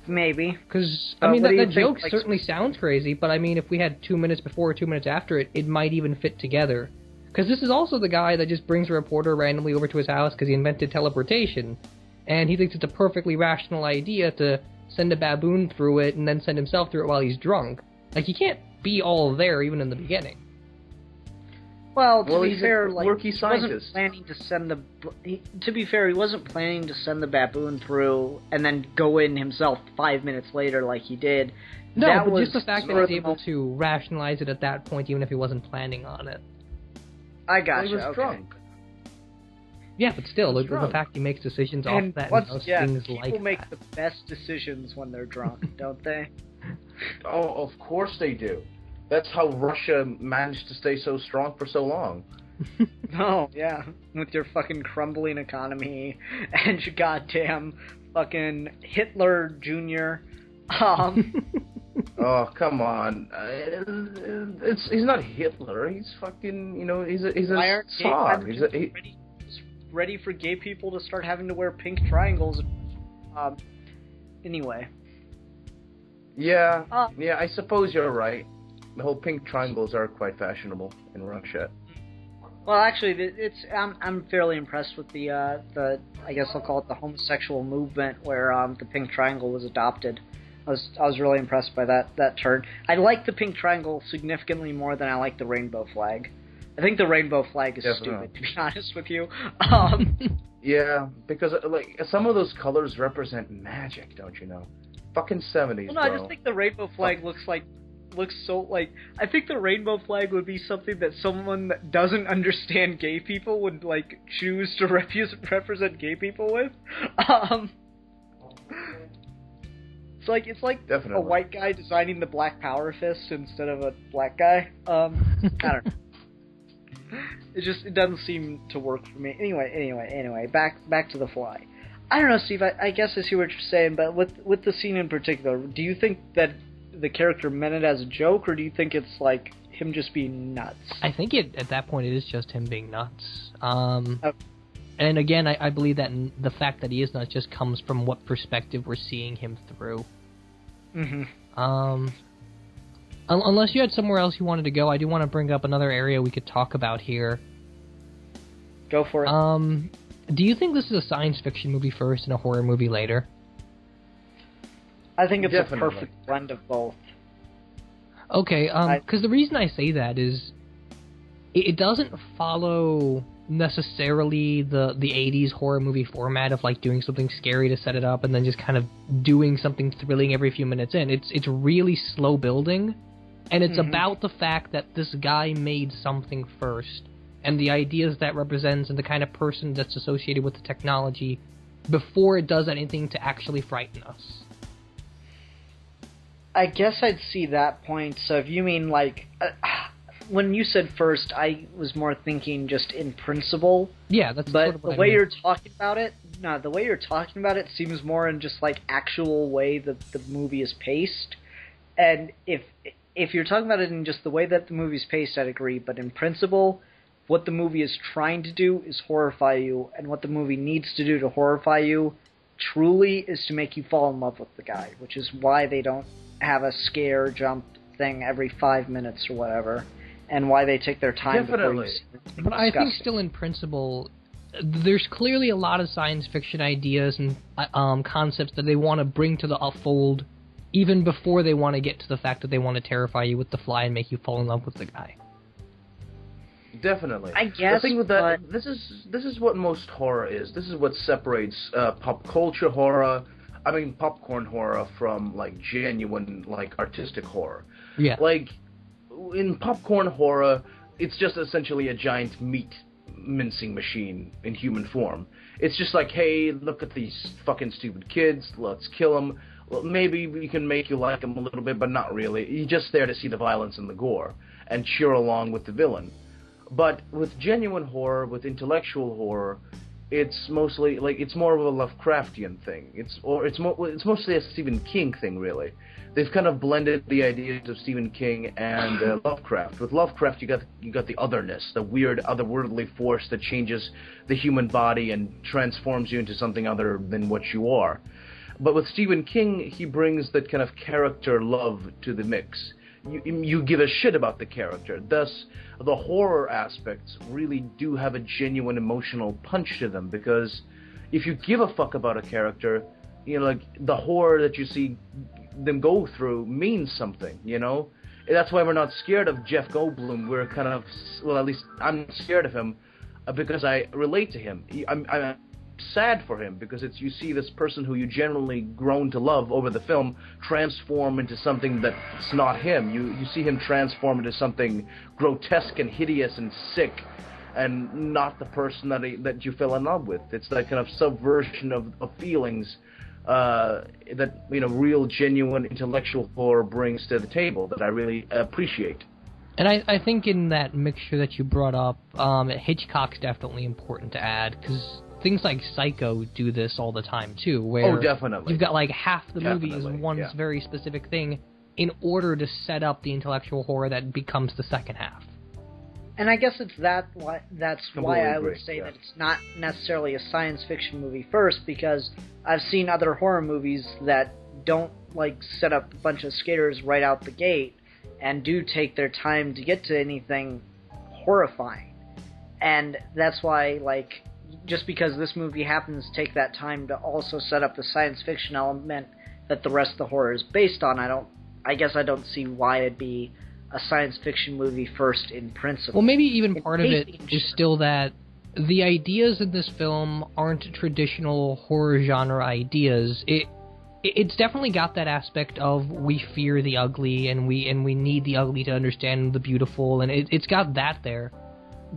Maybe. Because I mean, that, that think, joke like- certainly sounds crazy, but I mean, if we had two minutes before or two minutes after it, it might even fit together. Because this is also the guy that just brings a reporter randomly over to his house because he invented teleportation, and he thinks it's a perfectly rational idea to send a baboon through it and then send himself through it while he's drunk. Like he can't be all there even in the beginning. Well, to Well, be he's a fair, like quirky he wasn't planning to send the. He, to be fair, he wasn't planning to send the baboon through and then go in himself five minutes later, like he did. No, That but was just the fact that sort he's of- able to rationalize it at that point, even if he wasn't planning on it. I got he you. was okay. drunk. Yeah, but still, the, the fact he makes decisions off And that and once does again, things people like make that. the best decisions when they're drunk, [LAUGHS] don't they? Oh, of course they do. That's how Russia managed to stay so strong for so long. [LAUGHS] Oh yeah, with your fucking crumbling economy and your goddamn fucking Hitler Jr. Um, [LAUGHS] Oh, come on. It's he's not Hitler. He's fucking, you know, he's a he's a Tsar. He's a, he, ready, ready for gay people to start having to wear pink triangles? Um, anyway, yeah, Uh, yeah. I suppose you're right. The whole pink triangles are quite fashionable in Russia. well, actually, it's I'm I'm fairly impressed with the uh, the I guess I'll call it the homosexual movement where um, the pink triangle was adopted. I was I was really impressed by that that turn. I like the pink triangle significantly more than I like the rainbow flag. I think the rainbow flag is Definitely. stupid, to be [LAUGHS] honest with you. Um, [LAUGHS] Yeah, because uh, like some of those colors represent magic, don't you know? Fucking seventies, well, no, I just think the rainbow flag looks like looks so like I think the rainbow flag would be something that someone that doesn't understand gay people would like choose to [LAUGHS] repu- represent gay people with. Um, it's like it's like Definitely. a white guy designing the black power fist instead of a black guy. Um, I don't know. [LAUGHS] It just it doesn't seem to work for me. Anyway, anyway, anyway, back back to the fly. I don't know, Steve. I, I guess I see what you're saying, but with with the scene in particular, do you think that the character meant it as a joke, or do you think it's like him just being nuts? I think it at that point it is just him being nuts. Um, Oh. And again, I, I believe that the fact that he is not just comes from what perspective we're seeing him through. hmm Um, un- unless you had somewhere else you wanted to go, I do want to bring up another area we could talk about here. Go for it. Um, do you think this is a science fiction movie first and a horror movie later? I think it's definitely. a perfect blend of both. Okay, um, I- because the reason I say that is it, it doesn't follow necessarily the the 80s horror movie format of like doing something scary to set it up and then just kind of doing something thrilling every few minutes in. It's it's really slow building and it's Mhm. about the fact that this guy made something first and the ideas that represents and the kind of person that's associated with the technology before it does anything to actually frighten us. I guess I'd see that point. So if you mean like uh, when you said first, I was more thinking just in principle. Yeah, that's But sort of the I way mean. you're talking about it, no, the way you're talking about it seems more in just like actual way that the movie is paced. And if if you're talking about it in just the way that the movie's paced, I'd agree. But in principle, what the movie is trying to do is horrify you, and what the movie needs to do to horrify you, truly, is to make you fall in love with the guy. Which is why they don't have a scare jump thing every five minutes or whatever, and why they take their time. before you Definitely. But I think disgusting. still in principle, there's clearly a lot of science fiction ideas and uh, um, concepts that they want to bring to the uh, fold, even before they want to get to the fact that they want to terrify you with the fly and make you fall in love with the guy. Definitely. I guess, the thing with that, but- this is this is what most horror is. This is what separates uh, pop culture horror. I mean, popcorn horror from like genuine like artistic horror. Yeah. Like in popcorn horror, it's just essentially a giant meat mincing machine in human form. It's just like, hey, look at these fucking stupid kids. Let's kill them. well, maybe we can make you like them a little bit, but not really. You're just there to see the violence and the gore and cheer along with the villain. But with genuine horror, with intellectual horror, it's mostly like it's more of a Lovecraftian thing. It's or it's mo- it's mostly a Stephen King thing, really. They've kind of blended the ideas of Stephen King and uh, [LAUGHS] Lovecraft. With Lovecraft, you got you got the otherness, the weird otherworldly force that changes the human body and transforms you into something other than what you are. But with Stephen King, he brings that kind of character love to the mix. You, you give a shit about the character. Thus, the horror aspects really do have a genuine emotional punch to them because if you give a fuck about a character, you know, like the horror that you see them go through means something, you know? And that's why we're not scared of Jeff Goldblum. We're kind of, well, at least I'm scared of him uh, because I relate to him. I'm, I'm sad for him because it's you see this person who you genuinely grown to love over the film transform into something that's not him. You you see him transform into something grotesque and hideous and sick, and not the person that he, that you fell in love with. It's that kind of subversion of, of feelings uh, that you know real genuine intellectual horror brings to the table that I really appreciate. And I, I think in that mixture that you brought up, um, Hitchcock's definitely important to add because things like Psycho do this all the time too. Where Oh, definitely. you've got like half the movie is one yeah. very specific thing in order to set up the intellectual horror that becomes the second half. And I guess it's that why that's why Completely I would say yeah. that it's not necessarily a science fiction movie first because I've seen other horror movies that don't like set up a bunch of skaters right out the gate and do take their time to get to anything horrifying. And that's why like just because this movie happens to take that time to also set up the science fiction element that the rest of the horror is based on, I don't I guess I don't see why it'd be a science fiction movie first in principle. Well, maybe even It part of it is still that the ideas in this film aren't traditional horror genre ideas. It- it's definitely got that aspect of we fear the ugly and we and we need the ugly to understand the beautiful and it, it's got that there.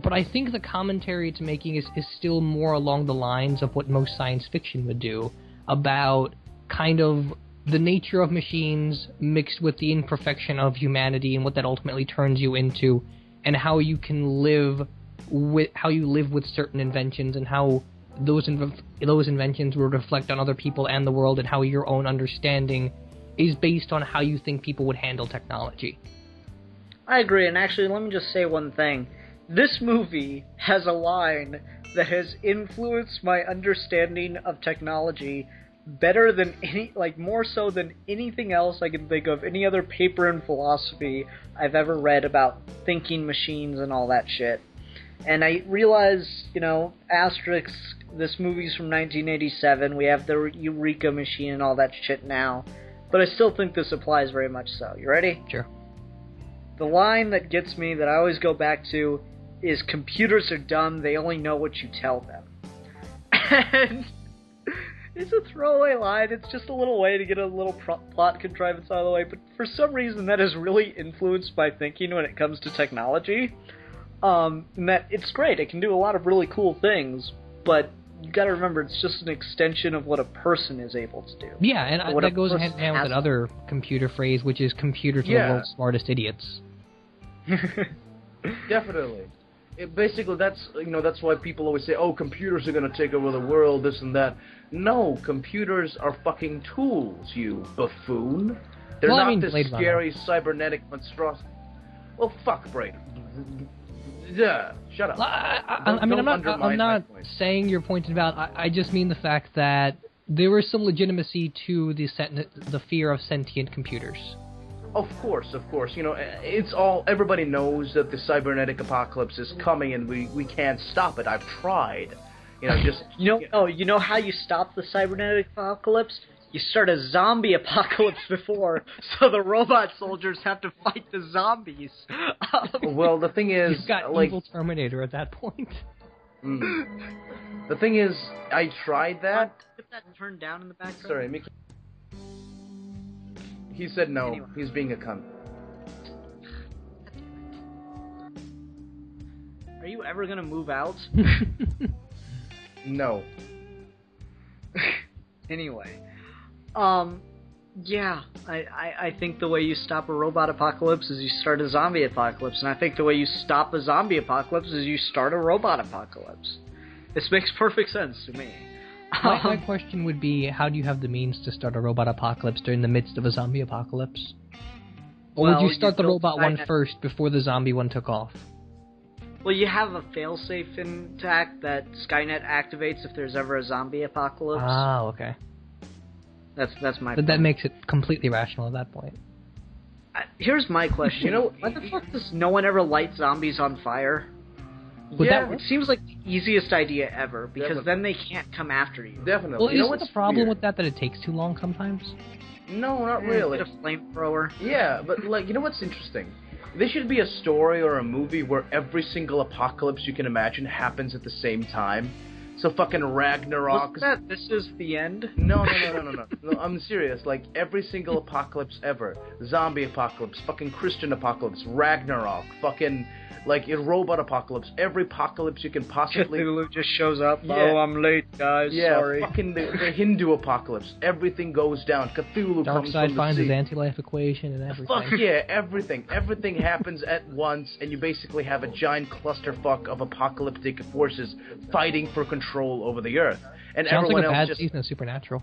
But I think the commentary it's making is, is still more along the lines of what most science fiction would do about kind of the nature of machines mixed with the imperfection of humanity and what that ultimately turns you into and how you can live with how you live with certain inventions and how those inv- those inventions will reflect on other people and the world and how your own understanding is based on how you think people would handle technology. I agree, and actually, let me just say one thing. This movie has a line that has influenced my understanding of technology better than any, like, more so than anything else I can think of, any other paper in philosophy I've ever read about thinking machines and all that shit. And I realize, you know, asterisk, this movie's from 1987, we have the Eureka machine and all that shit now, but I still think this applies very much so. You ready? Sure. The line that gets me that I always go back to is computers are dumb, they only know what you tell them. And [LAUGHS] it's a throwaway line, it's just a little way to get a little pro- plot contrivance out of the way, but for some reason that has really influenced my thinking when it comes to technology. Um, and that it's great, it can do a lot of really cool things, but you gotta remember it's just an extension of what a person is able to do. Yeah, and I, What a that goes hand in hand with another computer phrase, which is computers are Yeah. the world's smartest idiots. [LAUGHS] Definitely. It, basically, that's you know that's why people always say, "Oh, computers are going to take over the world," this and that. No, computers are fucking tools, you buffoon. They're Well, I not mean, this Blade Runner. scary cybernetic monstrosity. Well, fuck, Braid. Yeah, shut up. I, I, I mean, I'm don't I'm not saying you're pointing about. I, I just mean the fact that there was some legitimacy to the sen- the fear of sentient computers. Of course, of course. You know, it's all. Everybody knows that the cybernetic apocalypse is coming, and we we can't stop it. I've tried. You know, just [LAUGHS] You know, oh, you know how you stop the cybernetic apocalypse? You start a zombie [LAUGHS] apocalypse before, so the robot soldiers have to fight the zombies. Um, [LAUGHS] Well, the thing is, You've got like, evil Terminator at that point. mm. the thing is, I tried that. Get that turned down in the background. Sorry, Mickey. He said no. Anyway. He's being a cunt. Are you ever gonna move out? [LAUGHS] No. [LAUGHS] anyway, um, Yeah, I, I, I think the way you stop a robot apocalypse is you start a zombie apocalypse, and I think the way you stop a zombie apocalypse is you start a robot apocalypse. This makes [LAUGHS] perfect sense to me. My, my Um, question would be, how do you have the means to start a robot apocalypse during the midst of a zombie apocalypse? Or Well, would you you start the robot one Skynet- first before the zombie one took off? well, you have a failsafe intact that Skynet activates if there's ever a zombie apocalypse. Ah, okay. that's that's my. But that makes it completely rational at that point. I- Here's my question. You know- why the fuck does no one ever light zombies on fire? Would yeah, that It seems like the easiest idea ever because Definitely. then they can't come after you. definitely. Well, you know isn't what's the problem weird? with that that it takes too long sometimes? No, not really. Get a flamethrower. Yeah, but like, you know what's interesting? There should be a story or a movie where every single apocalypse you can imagine happens at the same time. So fucking Ragnarok. Wasn't that this is the end? No, no, no, no, no, no. [LAUGHS] no. I'm serious. Like every single apocalypse ever, zombie apocalypse, fucking Christian apocalypse, Ragnarok, fucking like in robot apocalypse. Every apocalypse you can possibly. Cthulhu just shows up. Yeah. Oh, I'm late, guys. Yeah, Sorry. fucking the, the Hindu apocalypse. Everything goes down. Cthulhu comes Darkseid from the finds sea. his anti-life equation and everything. Fuck yeah, everything. Everything happens at once, and you basically have a giant clusterfuck of apocalyptic forces fighting for control over the earth. And Sounds everyone like a else bad just season of Supernatural.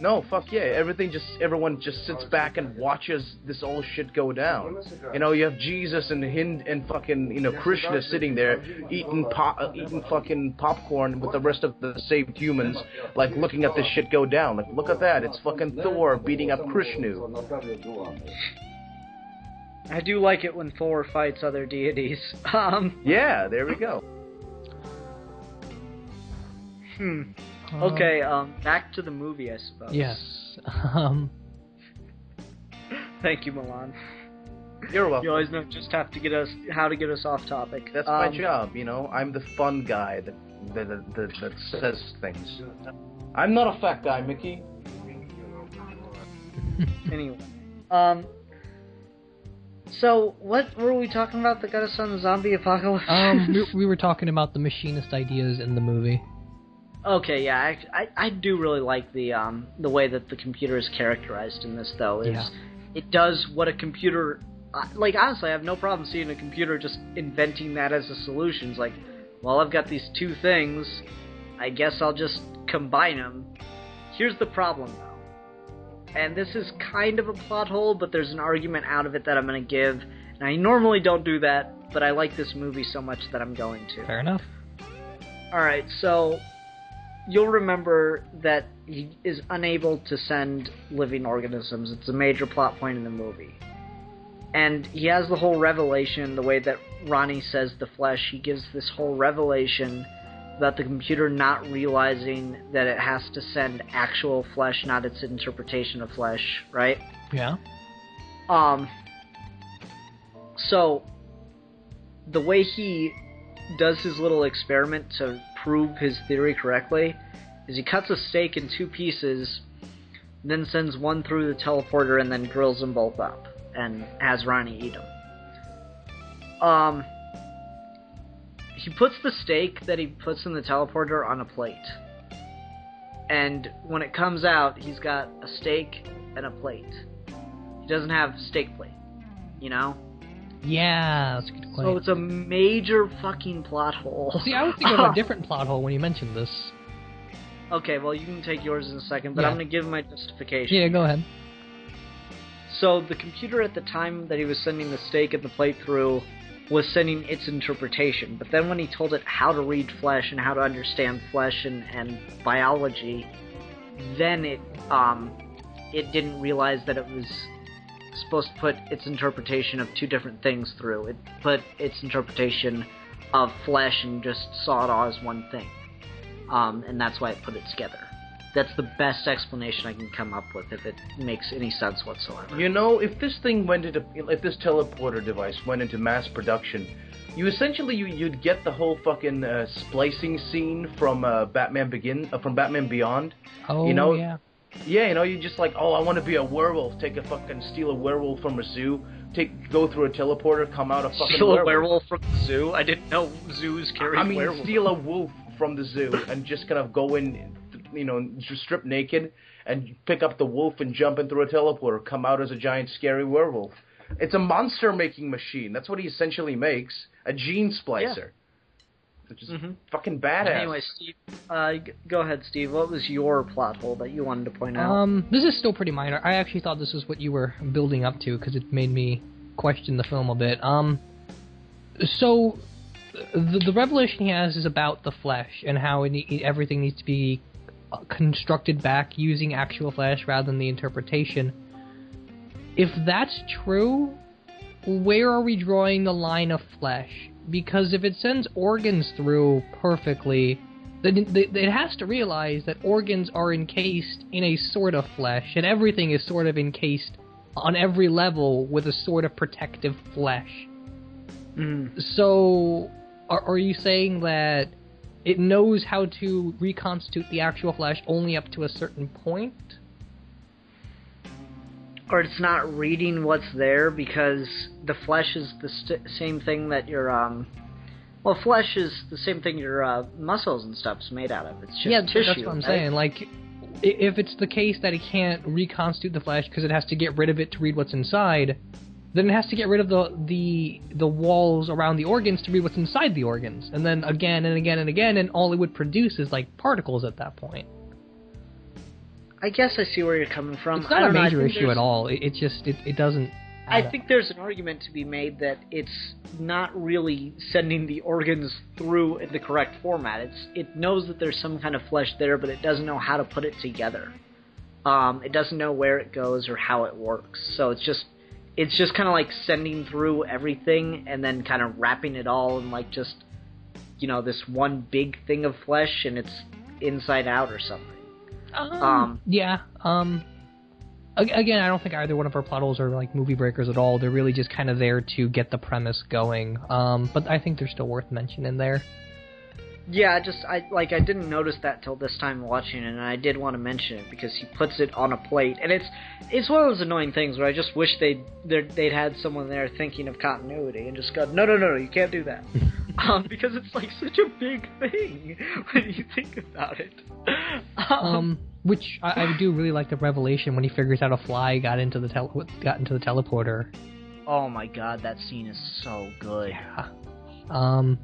No, fuck yeah. Everything just everyone just sits back and watches this all shit go down. You know, you have Jesus and Hind and fucking you know Krishna sitting there eating pop, uh, eating fucking popcorn with the rest of the saved humans, like looking at this shit go down. Like, look at that, it's fucking Thor beating up Krishna. I do like it when Thor fights other deities. [LAUGHS] Um, Yeah, there we go. hmm. Uh, Okay, um, back to the movie, I suppose. Yes. [LAUGHS] Um, Thank you, Milan. You're welcome. You always know just have to get us how to get us off topic. That's my Um, job, you know. I'm the fun guy that that, that, that, that says things. I'm not a fat guy, Mickey. [LAUGHS] Anyway, um, so what were we talking about that got us on the zombie apocalypse? um, we, [LAUGHS] we were talking about the machinist ideas in the movie. Okay, yeah, I, I I do really like the um the way that the computer is characterized in this though. Is Yeah. it does what a computer like honestly, I have no problem seeing a computer just inventing that as a solution. It's like, well, I've got these two things. I guess I'll just combine them. Here's the problem though. And this is kind of a plot hole, but there's an argument out of it that I'm going to give. And I normally don't do that, but I like this movie so much that I'm going to. Fair enough. Alright, so you'll remember that he is unable to send living organisms. It's a major plot point in the movie. And he has the whole revelation, the way that Ronnie says the flesh, he gives this whole revelation about the computer not realizing that it has to send actual flesh, not its interpretation of flesh, right? Yeah. Um. So, the way he does his little experiment to prove his theory correctly is he cuts a steak in two pieces, then sends one through the teleporter, and then grills them both up and has Ronnie eat them. Um. He puts the steak that he puts in the teleporter on a plate. And when it comes out, he's got a steak and a plate. He doesn't have steak plate, you know? Yeah, that's a good So it's a major fucking plot hole. See, I was thinking of a [LAUGHS] different plot hole when you mentioned this. Okay, well, you can take yours in a second, but Yeah. I'm going to give my justification. Yeah, go ahead. So the computer at the time that he was sending the steak and the plate through was sending its interpretation, but then when he told it how to read flesh and how to understand flesh and, and biology, then it um it didn't realize that it was supposed to put its interpretation of two different things through. It put its interpretation of flesh and just saw it all as one thing. Um, and that's why it put it together. That's the best explanation I can come up with if it makes any sense whatsoever. You know, if this thing went into, if this teleporter device went into mass production, you essentially you, you'd get the whole fucking uh, splicing scene from uh, Batman Begin, uh, from Batman Beyond. Oh, You know- yeah. Yeah, you know, you just like, oh, I want to be a werewolf. Take a fucking steal a werewolf from a zoo. Take go through a teleporter, come out a fucking Steal a werewolf. werewolf from the zoo? I didn't know zoos carried I mean, werewolves. steal a wolf from the zoo and just kind of go in, you know, strip naked and pick up the wolf and jump in through a teleporter, come out as a giant scary werewolf. It's a monster making machine. That's what he essentially makes. A gene splicer. Which is Mhm. fucking badass. Anyway, Steve, uh, go ahead, Steve. What was your plot hole that you wanted to point out? Um, this is still pretty minor. I actually thought this was what you were building up to because it made me question the film a bit. Um, so the, the revelation he has is about the flesh and how it, ne- everything needs to be uh, constructed back using actual flesh rather than the interpretation. If that's true, where are we drawing the line of flesh? Because if it sends organs through perfectly, then it, has to realize that organs are encased in a sort of flesh, and everything is sort of encased on every level with a sort of protective flesh. Mm. So, are, are you saying that it knows how to reconstitute the actual flesh only up to a certain point? Or it's not reading what's there because the flesh is the st- same thing that your um. Well, flesh is the same thing your uh, muscles and stuff's made out of. It's just yeah, tissue. that's what I'm right? saying. Like, if it's the case that it can't reconstitute the flesh because it has to get rid of it to read what's inside, then it has to get rid of the the the walls around the organs to read what's inside the organs, and then again and again and again, and all it would produce is like particles at that point. I guess I see where you're coming from. It's not a don't know, major issue at all. It, it just it, it doesn't. I add up. think there's an argument to be made that it's not really sending the organs through in the correct format. It's it knows that there's some kind of flesh there, but it doesn't know how to put it together. Um, it doesn't know where it goes or how it works. So it's just it's just kind of like sending through everything and then kind of wrapping it all in like just you know this one big thing of flesh and it's inside out or something. Um, yeah. Um. Again, I don't think either one of our plot holes are like movie breakers at all. They're really just kind of there to get the premise going. Um, but I think they're still worth mentioning there. Yeah, I just I like I didn't notice that till this time watching it, and I did want to mention it because he puts it on a plate, and it's it's one of those annoying things where I just wish they'd they'd, they'd had someone there thinking of continuity and just go no no no no you can't do that, [LAUGHS] um, because it's like such a big thing [LAUGHS] when you think about it. Um, which I, I do really like the revelation when he figures out a fly got into the tel- got into the teleporter. oh my god, that scene is so good. Um,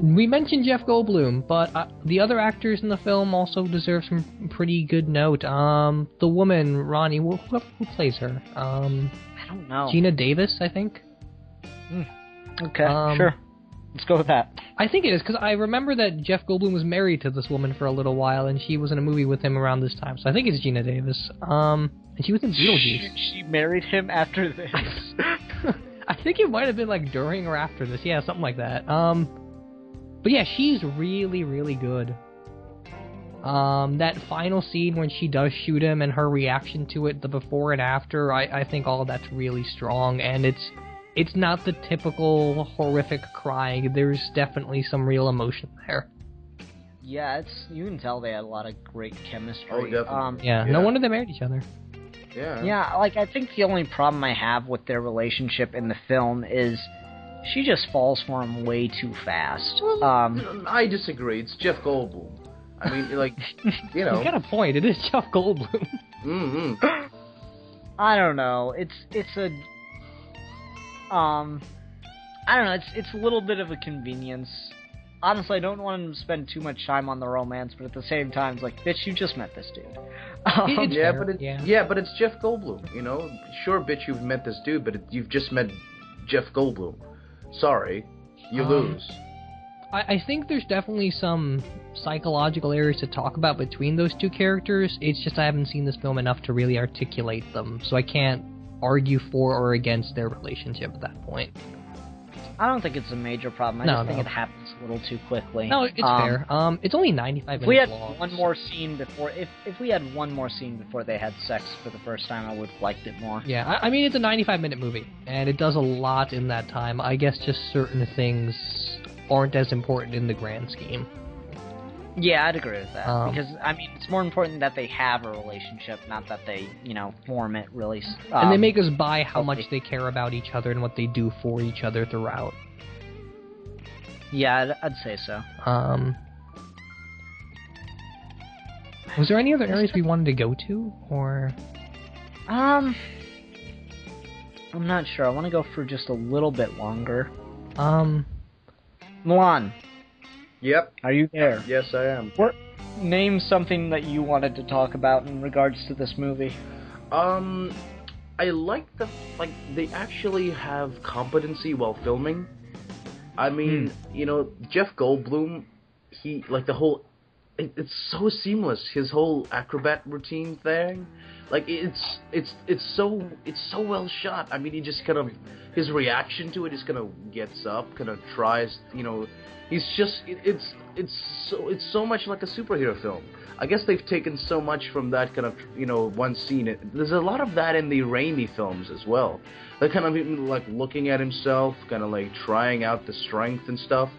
we mentioned Jeff Goldblum, but uh, the other actors in the film also deserve some pretty good note. Um, the woman Ronnie, who, who, who plays her? Um, I don't know. Geena Davis, I think. okay, um, sure, let's go with that. I think it is because I remember that Jeff Goldblum was married to this woman for a little while, and she was in a movie with him around this time. So I think it's Geena Davis. Um, and she was in Beetlejuice. She, she married him after this. [LAUGHS] I think it might have been like during or after this. Yeah, something like that. Um, but yeah, she's really, really good. Um, that final scene when she does shoot him and her reaction to it, the before and after, I, I think all of that's really strong, and it's it's not the typical horrific crying. There's definitely some real emotion there. yeah, it's you can tell they had a lot of great chemistry. Oh, definitely. Um, Yeah, Yeah. no wonder they married each other. Yeah. Yeah, like I think the only problem I have with their relationship in the film is she just falls for him way too fast. Um, I disagree. It's Jeff Goldblum. I mean, like, [LAUGHS] you know. You got a point. It is Jeff Goldblum. mm I don't know. It's it's a um, I don't know. It's it's a little bit of a convenience. Honestly, I don't want to spend too much time on the romance, but at the same time, it's like, bitch, you just met this dude. Um, Yeah, but it, yeah. yeah. but it's Jeff Goldblum. You know, sure, bitch, you've met this dude, but it, you've just met Jeff Goldblum. Sorry, you Um, lose. I, I think there's definitely some psychological areas to talk about between those two characters. It's just I haven't seen this film enough to really articulate them, so I can't argue for or against their relationship at that point. I don't think it's a major problem. I No, just think it happens a little too quickly. No, it's Um, fair. Um, it's only 95 If we had long. one more scene before, if if we had one more scene before they had sex for the first time, I would have liked it more. Yeah, I, I mean it's a 95 minute movie, and it does a lot in that time. I guess just certain things aren't as important in the grand scheme. Yeah, I'd agree with that Um, because I mean it's more important that they have a relationship, not that they you know form it really. s- and they um, make us buy how much they care about each other and what they do for each other throughout. Yeah, I'd, I'd say so. Um, Was there any other areas we wanted to go to, or Um, I'm not sure. I want to go for just a little bit longer. um? Milan, Yep. are you there? Yes, I am. What? Name something that you wanted to talk about in regards to this movie. Um, I like the like they actually have competency while filming. I hmm. mean, you know, Jeff Goldblum, he like the whole. It, it's so seamless. His whole acrobat routine thing, like it's it's it's so it's so well shot. I mean, he just kind of his reaction to it is kind of gets up, kind of tries, you know. He's just it, it's it's so it's so much like a superhero film. I guess they've taken so much from that kind of you know one scene. There's a lot of that in the Raimi films as well. They're kind of like looking at himself, kind of like trying out the strength and stuff.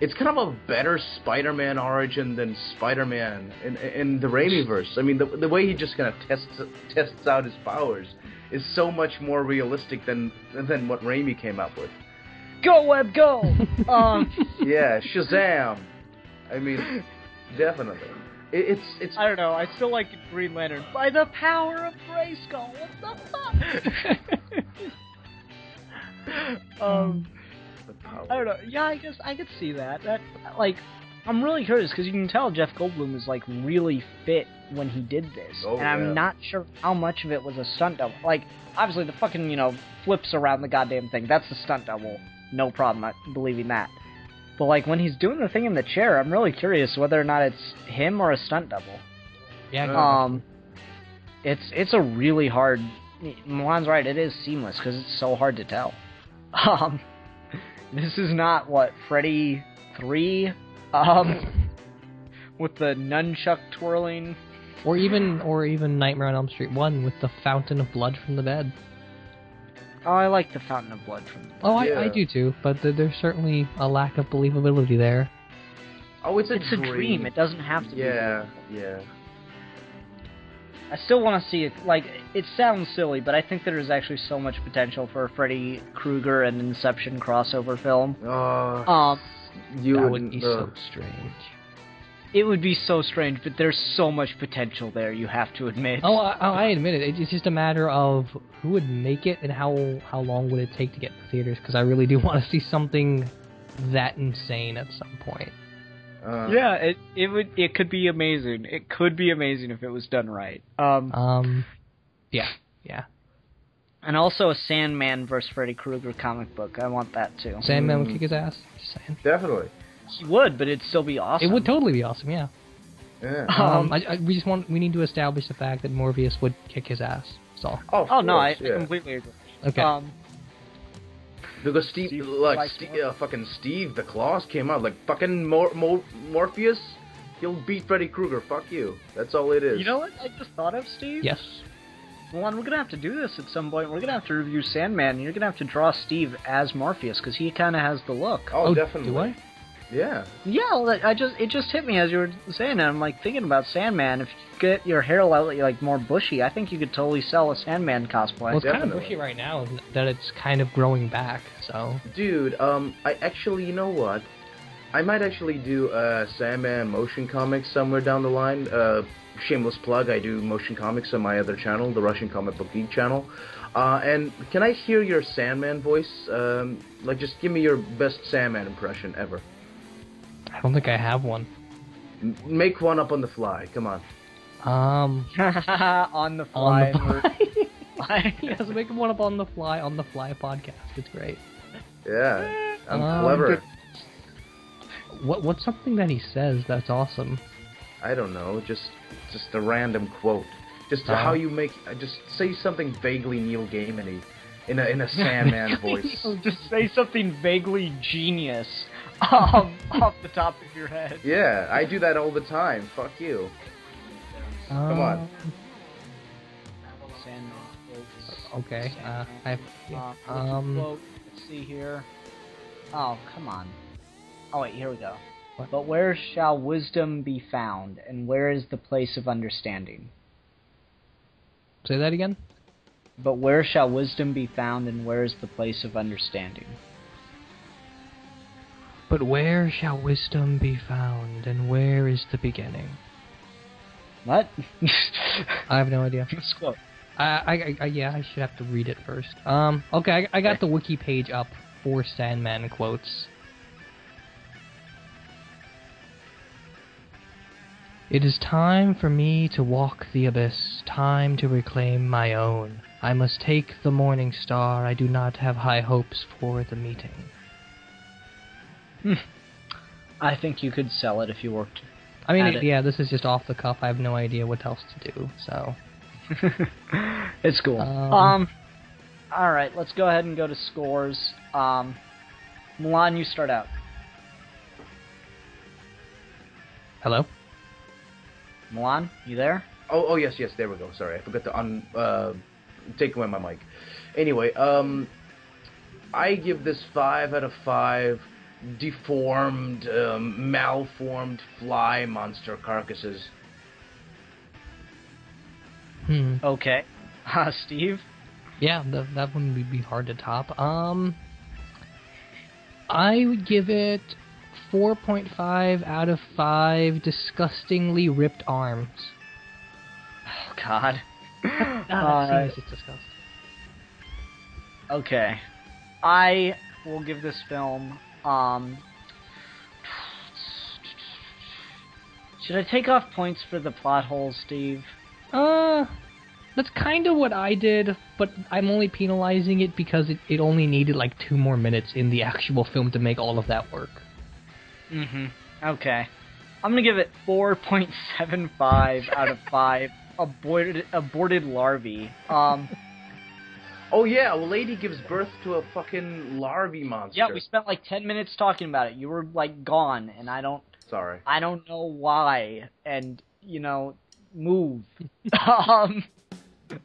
It's kind of a better Spider-Man origin than Spider-Man in, in the Raimiverse. I mean, the, the way he just kind of tests tests out his powers is so much more realistic than than what Raimi came up with. Go web go. [LAUGHS] um, Yeah, Shazam. I mean, definitely. It, it's it's I don't know. I still like Green Lantern by the power of Grayskull. What the fuck? [LAUGHS] um, the. I don't know. Yeah, I guess I could see that. That like, I'm really curious because you can tell Jeff Goldblum was like really fit when he did this, Oh, and yeah. I'm not sure how much of it was a stunt double. Like, obviously the fucking you know flips around the goddamn thing. That's a stunt double. No problem. I'm believing that. But like when he's doing the thing in the chair, I'm really curious whether or not it's him or a stunt double. Yeah, Um, it's it's a really hard. Milan's right. It is seamless because it's so hard to tell. [LAUGHS] Um, this is not what Freddy three. Um, [LAUGHS] with the nunchuck twirling. or even or even Nightmare on Elm Street one with the fountain of blood from the bed. Oh, I like the Fountain of Blood from. The bed. Oh, I, I do too, but th- there's certainly a lack of believability there. Oh, it's a It's a dream. It doesn't have to be. Yeah, yeah. I still want to see it. Like, it sounds silly, but I think there is actually so much potential for a Freddy Krueger and Inception crossover film. Oh, Um, you that would be uh, so strange. it would be so strange, but there's so much potential there. You have to admit. Oh, I, oh, I admit it. It's just a matter of who would make it and how how long would it take to get to theaters. Because I really do want to see something that insane at some point. Uh, yeah, it it would it could be amazing. It could be amazing if it was done right. Um, Um, yeah, yeah. and also a Sandman versus Freddy Krueger comic book. I want that too. Sandman would Mm. kick his ass. Just saying. definitely. He would, but it'd still be awesome. It would totally be awesome. Yeah. Yeah. Um, Um, I, I, we just want we need to establish the fact that Morpheus would kick his ass. That's all. Oh, of Oh no, I course, yeah. completely agree. Okay. Um, Because Steve, Steve like likes Steve, uh, fucking Steve, the Claws came out like fucking Mor- Mor- Morpheus. He'll beat Freddy Krueger. Fuck you. That's all it is. you know what I just thought of, Steve? yes. Well, we're gonna have to do this at some point. We're gonna have to review Sandman, and you're gonna have to draw Steve as Morpheus because he kind of has the look. Oh, Oh, definitely. do I? Yeah. Yeah, I just it just hit me as you were saying it. I'm like thinking about Sandman. If you get your hair like more bushy, I think you could totally sell a Sandman cosplay. Well, it's kind of bushy right now, that it's kind of growing back. So Dude, um, I actually, you know what? I might actually do a Sandman motion comics somewhere down the line. Uh, shameless plug, I do motion comics on my other channel, the Russian Comic Book Geek channel. Uh, and can I hear your Sandman voice? Um, like, just give me your best Sandman impression ever. I don't think I have one. M- make one up on the fly. Come on. Um, [LAUGHS] on the fly. on the fly. [LAUGHS] [LAUGHS] yes, make one up on the fly on the fly podcast. It's great. Yeah, I'm Um, clever. What what's something that he says that's awesome? I don't know, just just a random quote. Just Oh. how you make. uh, Just say something vaguely Neil Gaiman-y in a in a Sandman voice. just say something vaguely genius [LAUGHS] um, off the top of your head. Yeah, I do that all the time. Fuck you. Come on. Um, Sandman quotes. Okay. Uh, I Uh, um. quote, let's see here. Oh, come on. Oh, wait, here we go. What? But where shall wisdom be found, and where is the place of understanding? Say that again. But where shall wisdom be found, and where is the place of understanding? But where shall wisdom be found, and where is the beginning? What? [LAUGHS] I have no idea. Squat. I, I, I, yeah, I should have to read it first. Um, okay, I, I got the wiki page up for Sandman quotes. It is time for me to walk the abyss, time to reclaim my own. I must take the morning star. I do not have high hopes for the meeting. I think you could sell it if you worked. I mean, Add it. yeah, this is just off the cuff. I have no idea what else to do. So, [LAUGHS] it's cool. Um, Um, all right, let's go ahead and go to scores. Um, Milan, you start out. hello. Milan, you there? Oh, oh yes, yes. There we go. Sorry, I forgot to un uh, take away my mic. Anyway, um, I give this five out of five deformed, um, malformed fly monster carcasses. Hmm. Okay. [LAUGHS] Uh, Steve. Yeah, that that one would be hard to top. Um, I would give it 4.5 out of 5 disgustingly ripped arms. Oh God. God, [LAUGHS] that Uh, scene is just disgusting. Okay. I will give this film um Should I take off points for the plot holes, Steve? Uh, that's kind of what I did, but I'm only penalizing it because it, it only needed like two more minutes in the [LAUGHS] actual film to make all of that work. Mhm. Okay. I'm going to give it 4.75 out of 5 [LAUGHS] aborted aborted larvae. Um Oh yeah, a lady gives birth to a fucking larvae monster. yeah, we spent like 10 minutes talking about it. You were like gone and I don't Sorry. I don't know why and you know move. [LAUGHS] um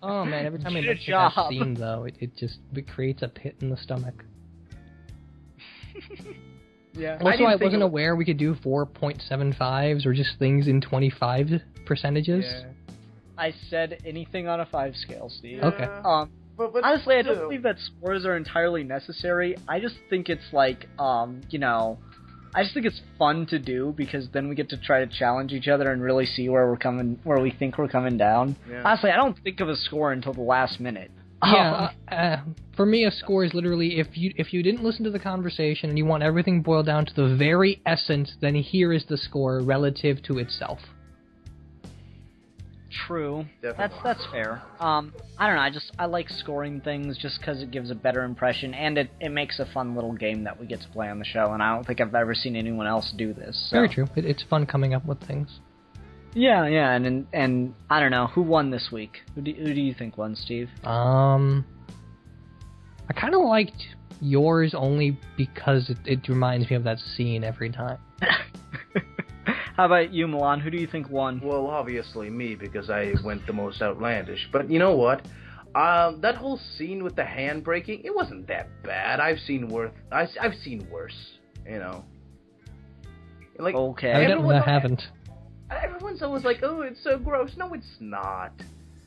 Oh man, every time I Good look at that scene though, it, it just it creates a pit in the stomach. [LAUGHS] yeah. Also, didn't I, wasn't it- aware we could do 4.75s or just things in 25 percentages. I said anything on a 5 scale, Steve. Okay. Um But, but Honestly, I don't believe that scores are entirely necessary. I just think it's like, um, you know, I just think it's fun to do because then we get to try to challenge each other and really see where we're coming, where we think we're coming down. Yeah. Honestly, I don't think of a score until the last minute. Yeah, uh, uh, for me, a score is literally if you if you didn't listen to the conversation and you want everything boiled down to the very essence, then here is the score relative to itself. True. That's that's fair. Um, I don't know. I just I like scoring things just because it gives a better impression and it it makes a fun little game that we get to play on the show. And I don't think I've ever seen anyone else do this. So. Very true. It, it's fun coming up with things. Yeah, yeah, and and, and I don't know who won this week. Who do, who do you think won, Steve? Um, I kind of liked yours only because it, it reminds me of that scene every time. [LAUGHS] How about you, Milan? Who do you think won? Well, obviously me because I went the most outlandish. But you know what? Um, that whole scene with the hand breaking, it wasn't that bad. I've seen worse. I, I've seen worse. You know. Like Okay. Evidently, I everyone- haven't. everyone's always like, "Oh, it's so gross." No, it's not.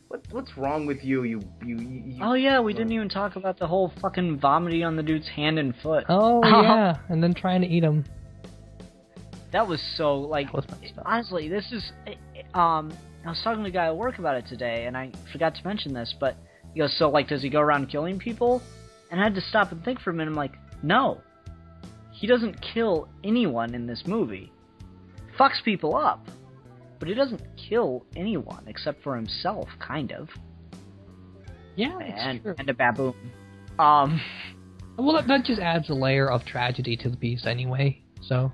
What what's wrong with you? You you. you, you Oh yeah, we didn't even talk about the whole fucking vomiting on the dude's hand and foot. Oh [LAUGHS] yeah, and then trying to eat them. That was so like. Was. Honestly, this is. Um, I was talking to a guy at work about it today, and I forgot to mention this, but he goes, "So like, does he go around killing people?" And I had to stop and think for a minute. I'm like, no, he doesn't kill anyone in this movie. Fucks people up, but he doesn't kill anyone except for himself, kind of, Yeah, it's and true. and a baboon. Um, Well, that, that just adds a layer of tragedy to the piece anyway. So,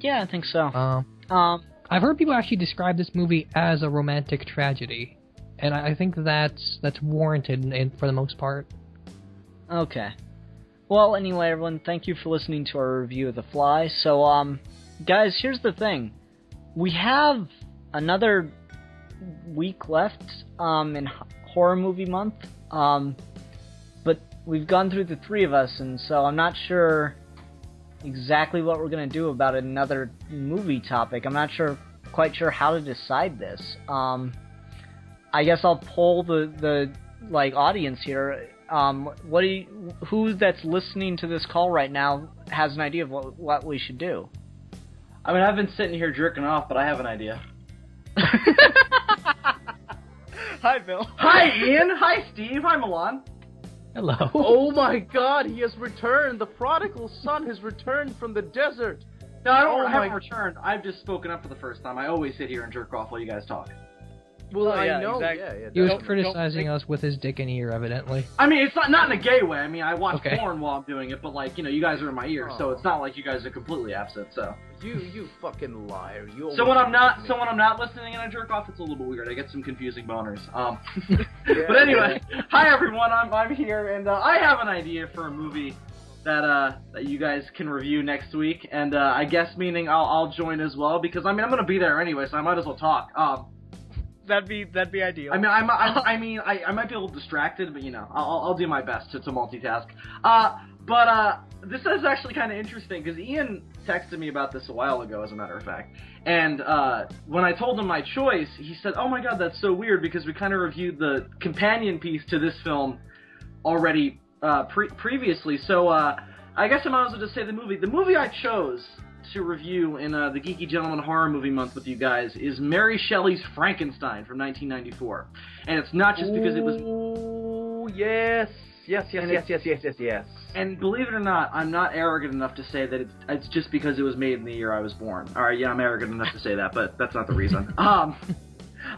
yeah, I think so. um, Um, I've heard people actually describe this movie as a romantic tragedy, and I I think that's that's warranted in, in, for the most part. Okay. Well, anyway, everyone, thank you for listening to our review of The Fly. So, um, guys, here's the thing. We have another week left, um, in horror movie month. Um, but we've gone through the three of us, and so I'm not sure exactly what we're gonna do about another movie topic. I'm not sure, quite sure how to decide this. Um, I guess I'll poll the the like audience here. Um, what do you, who that's listening to this call right now has an idea of what what we should do? I mean, I've been sitting here jerking off, but I have an idea. [LAUGHS] Hi, Bill. Hi, Ian. Hi, Steve. Hi, Milan. Hello. Oh my God, he has returned. The prodigal son has returned from the desert. No, I don't Oh I haven't my- returned. I've just spoken up for the first time. I always sit here and jerk off while you guys talk. Well, Oh, I yeah, know. exactly. Yeah, yeah. He was Don't- criticizing don't us with his dick in ear, evidently. I mean, it's not not in a gay way. I mean, I watch Okay. porn while I'm doing it, but like, you know, you guys are in my ear, so Oh. it's not like you guys are completely absent. So, You, you fucking liar. You. so when I'm not, so when I'm not listening and I jerk off, it's a little bit weird. I get some confusing boners. Um, [LAUGHS] Yeah. but anyway, hi everyone. I'm I'm here, and uh, I have an idea for a movie that uh that you guys can review next week, and uh, I guess meaning I'll I'll join as well because I mean I'm gonna be there anyway, so I might as well talk. Um, That'd be that'd be ideal. I mean, I'm, I'm, [LAUGHS] I mean, I, I might be a little distracted, but you know, I'll, I'll do my best to, to multitask. Uh, but uh, this is actually kind of interesting because Ian texted me about this a while ago, as a matter of fact. And uh, when I told him my choice, he said, "Oh my God, that's so weird because we kind of reviewed the companion piece to this film already uh, pre- previously." So uh, I guess I might as well just say the movie. The movie I chose to review in uh, the Geeky Gentlemen Horror Movie Month with you guys is Mary Shelley's Frankenstein from 1994, and it's not just because it was. Oh yes, yes, yes, yes, yes, yes, yes, yes. And believe it or not, I'm not arrogant enough to say that it's, it's just because it was made in the year I was born. All right, yeah, I'm arrogant enough to say that, but that's not the reason. [LAUGHS] um,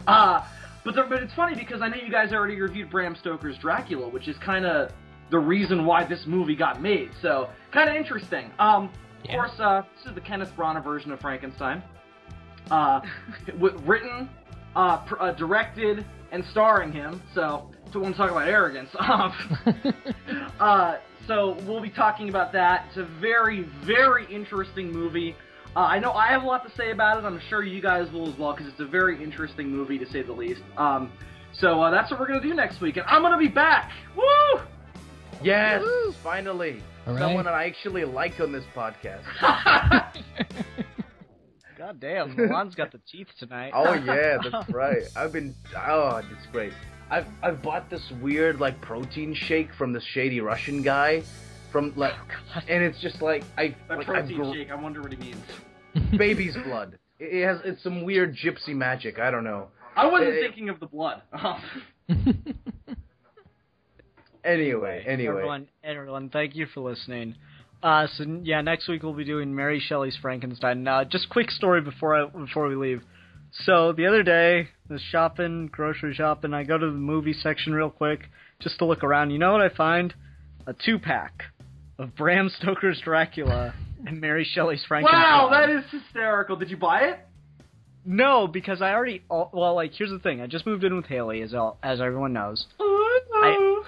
uh, but the, but it's funny because I know you guys already reviewed Bram Stoker's Dracula, which is kind of the reason why this movie got made. So kind of interesting. Um, Yeah. Of course, uh, this is the Kenneth Branagh version of Frankenstein. Uh, [LAUGHS] w- written, uh, pr- uh, directed, and starring him. So, so want to talk about arrogance. [LAUGHS] Um, [LAUGHS] uh, so we'll be talking about that. It's a very, very interesting movie. Uh, I know I have a lot to say about it. I'm sure you guys will as well because it's a very interesting movie to say the least. Um, so uh, that's what we're gonna do next week, and I'm gonna be back. Woo! Yes, finally, All right. someone I actually like on this podcast. [LAUGHS] God damn, Milan's got the teeth tonight. Oh yeah, that's [LAUGHS] right. I've been oh, it's great. I've I've bought this weird like protein shake from this shady Russian guy, from like, and it's just like I A like, I've protein gr- shake. I wonder what he means. baby's blood. It it has it's some weird gypsy magic. I don't know. I wasn't Eh, thinking of the blood. [LAUGHS] Anyway, anyway. Everyone, everyone, thank you for listening. Uh, so yeah, next week we'll be doing Mary Shelley's Frankenstein. Uh, just quick story before I before we leave. So the other day, I was shopping, grocery shopping. I go to the movie section real quick just to look around. You know what I find? A two pack of Bram Stoker's Dracula and Mary Shelley's Frankenstein. wow, that is hysterical. Did you buy it? no, because I already. Well, like here's the thing. I just moved in with Haley, as all, as everyone knows. I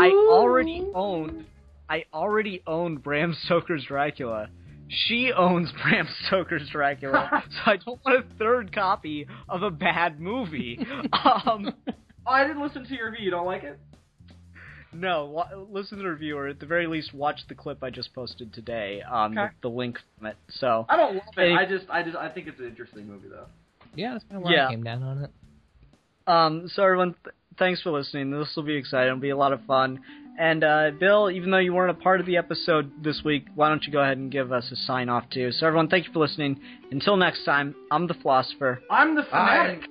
I already owned I already owned Bram Stoker's Dracula. She owns [LAUGHS] Bram Stoker's Dracula, [LAUGHS] so I don't want a third copy of a bad movie. [LAUGHS] Um, Oh, I didn't listen to your review. You don't like it? no, wa- listen to the review, or at the very least, watch the clip I just posted today. Um, Okay. the, the link from it. So, I don't love it. Hey. I just, I just, I think it's an interesting movie though. yeah, that's kind of where Yeah. I came down on it. um, so everyone, th- thanks for listening. This will be exciting. It'll be a lot of fun. And uh, Bill, even though you weren't a part of the episode this week, why don't you go ahead and give us a sign off too? So everyone, thank you for listening. Until next time, I'm the philosopher. I'm the fanatic.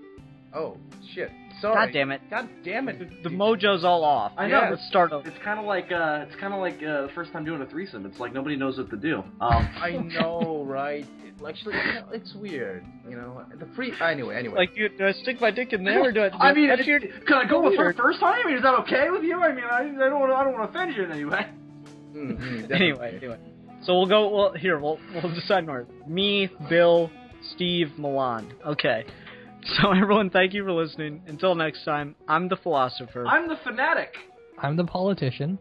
Oh shit. Sorry. God damn it. God damn it. The mojo's all off. I know. Let's start over. It's kind of like, uh, it's kind of like uh, the first time doing a threesome. It's like nobody knows what to do. Um, [LAUGHS] I know, right? It, actually, you know, it's weird. You know, the free. Anyway, anyway. Like, do, do I stick my dick in there or do I? [LAUGHS] I mean, that's it, your- can I go with her first time? I mean, is that okay with you? I mean, I, I don't, wanna, I don't want to offend you in any way. Mm, mm, [LAUGHS] definitely. Anyway, anyway. So we'll go. Well, here we'll we'll decide north. Me, Bill, Steve, Milan. Okay. [LAUGHS] So everyone, thank you for listening. Until next time, I'm the philosopher. I'm the fanatic. I'm the politician.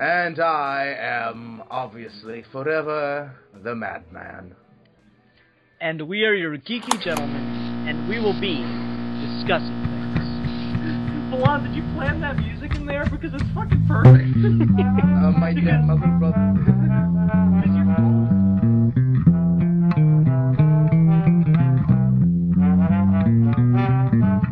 And I am obviously forever the madman. and we are your geeky gentlemen, and we will be discussing things. [LAUGHS] Milan, did you plan that music in there? Because it's fucking perfect. Uh, my [LAUGHS] dear mother brother. Because you're- Mm-hmm.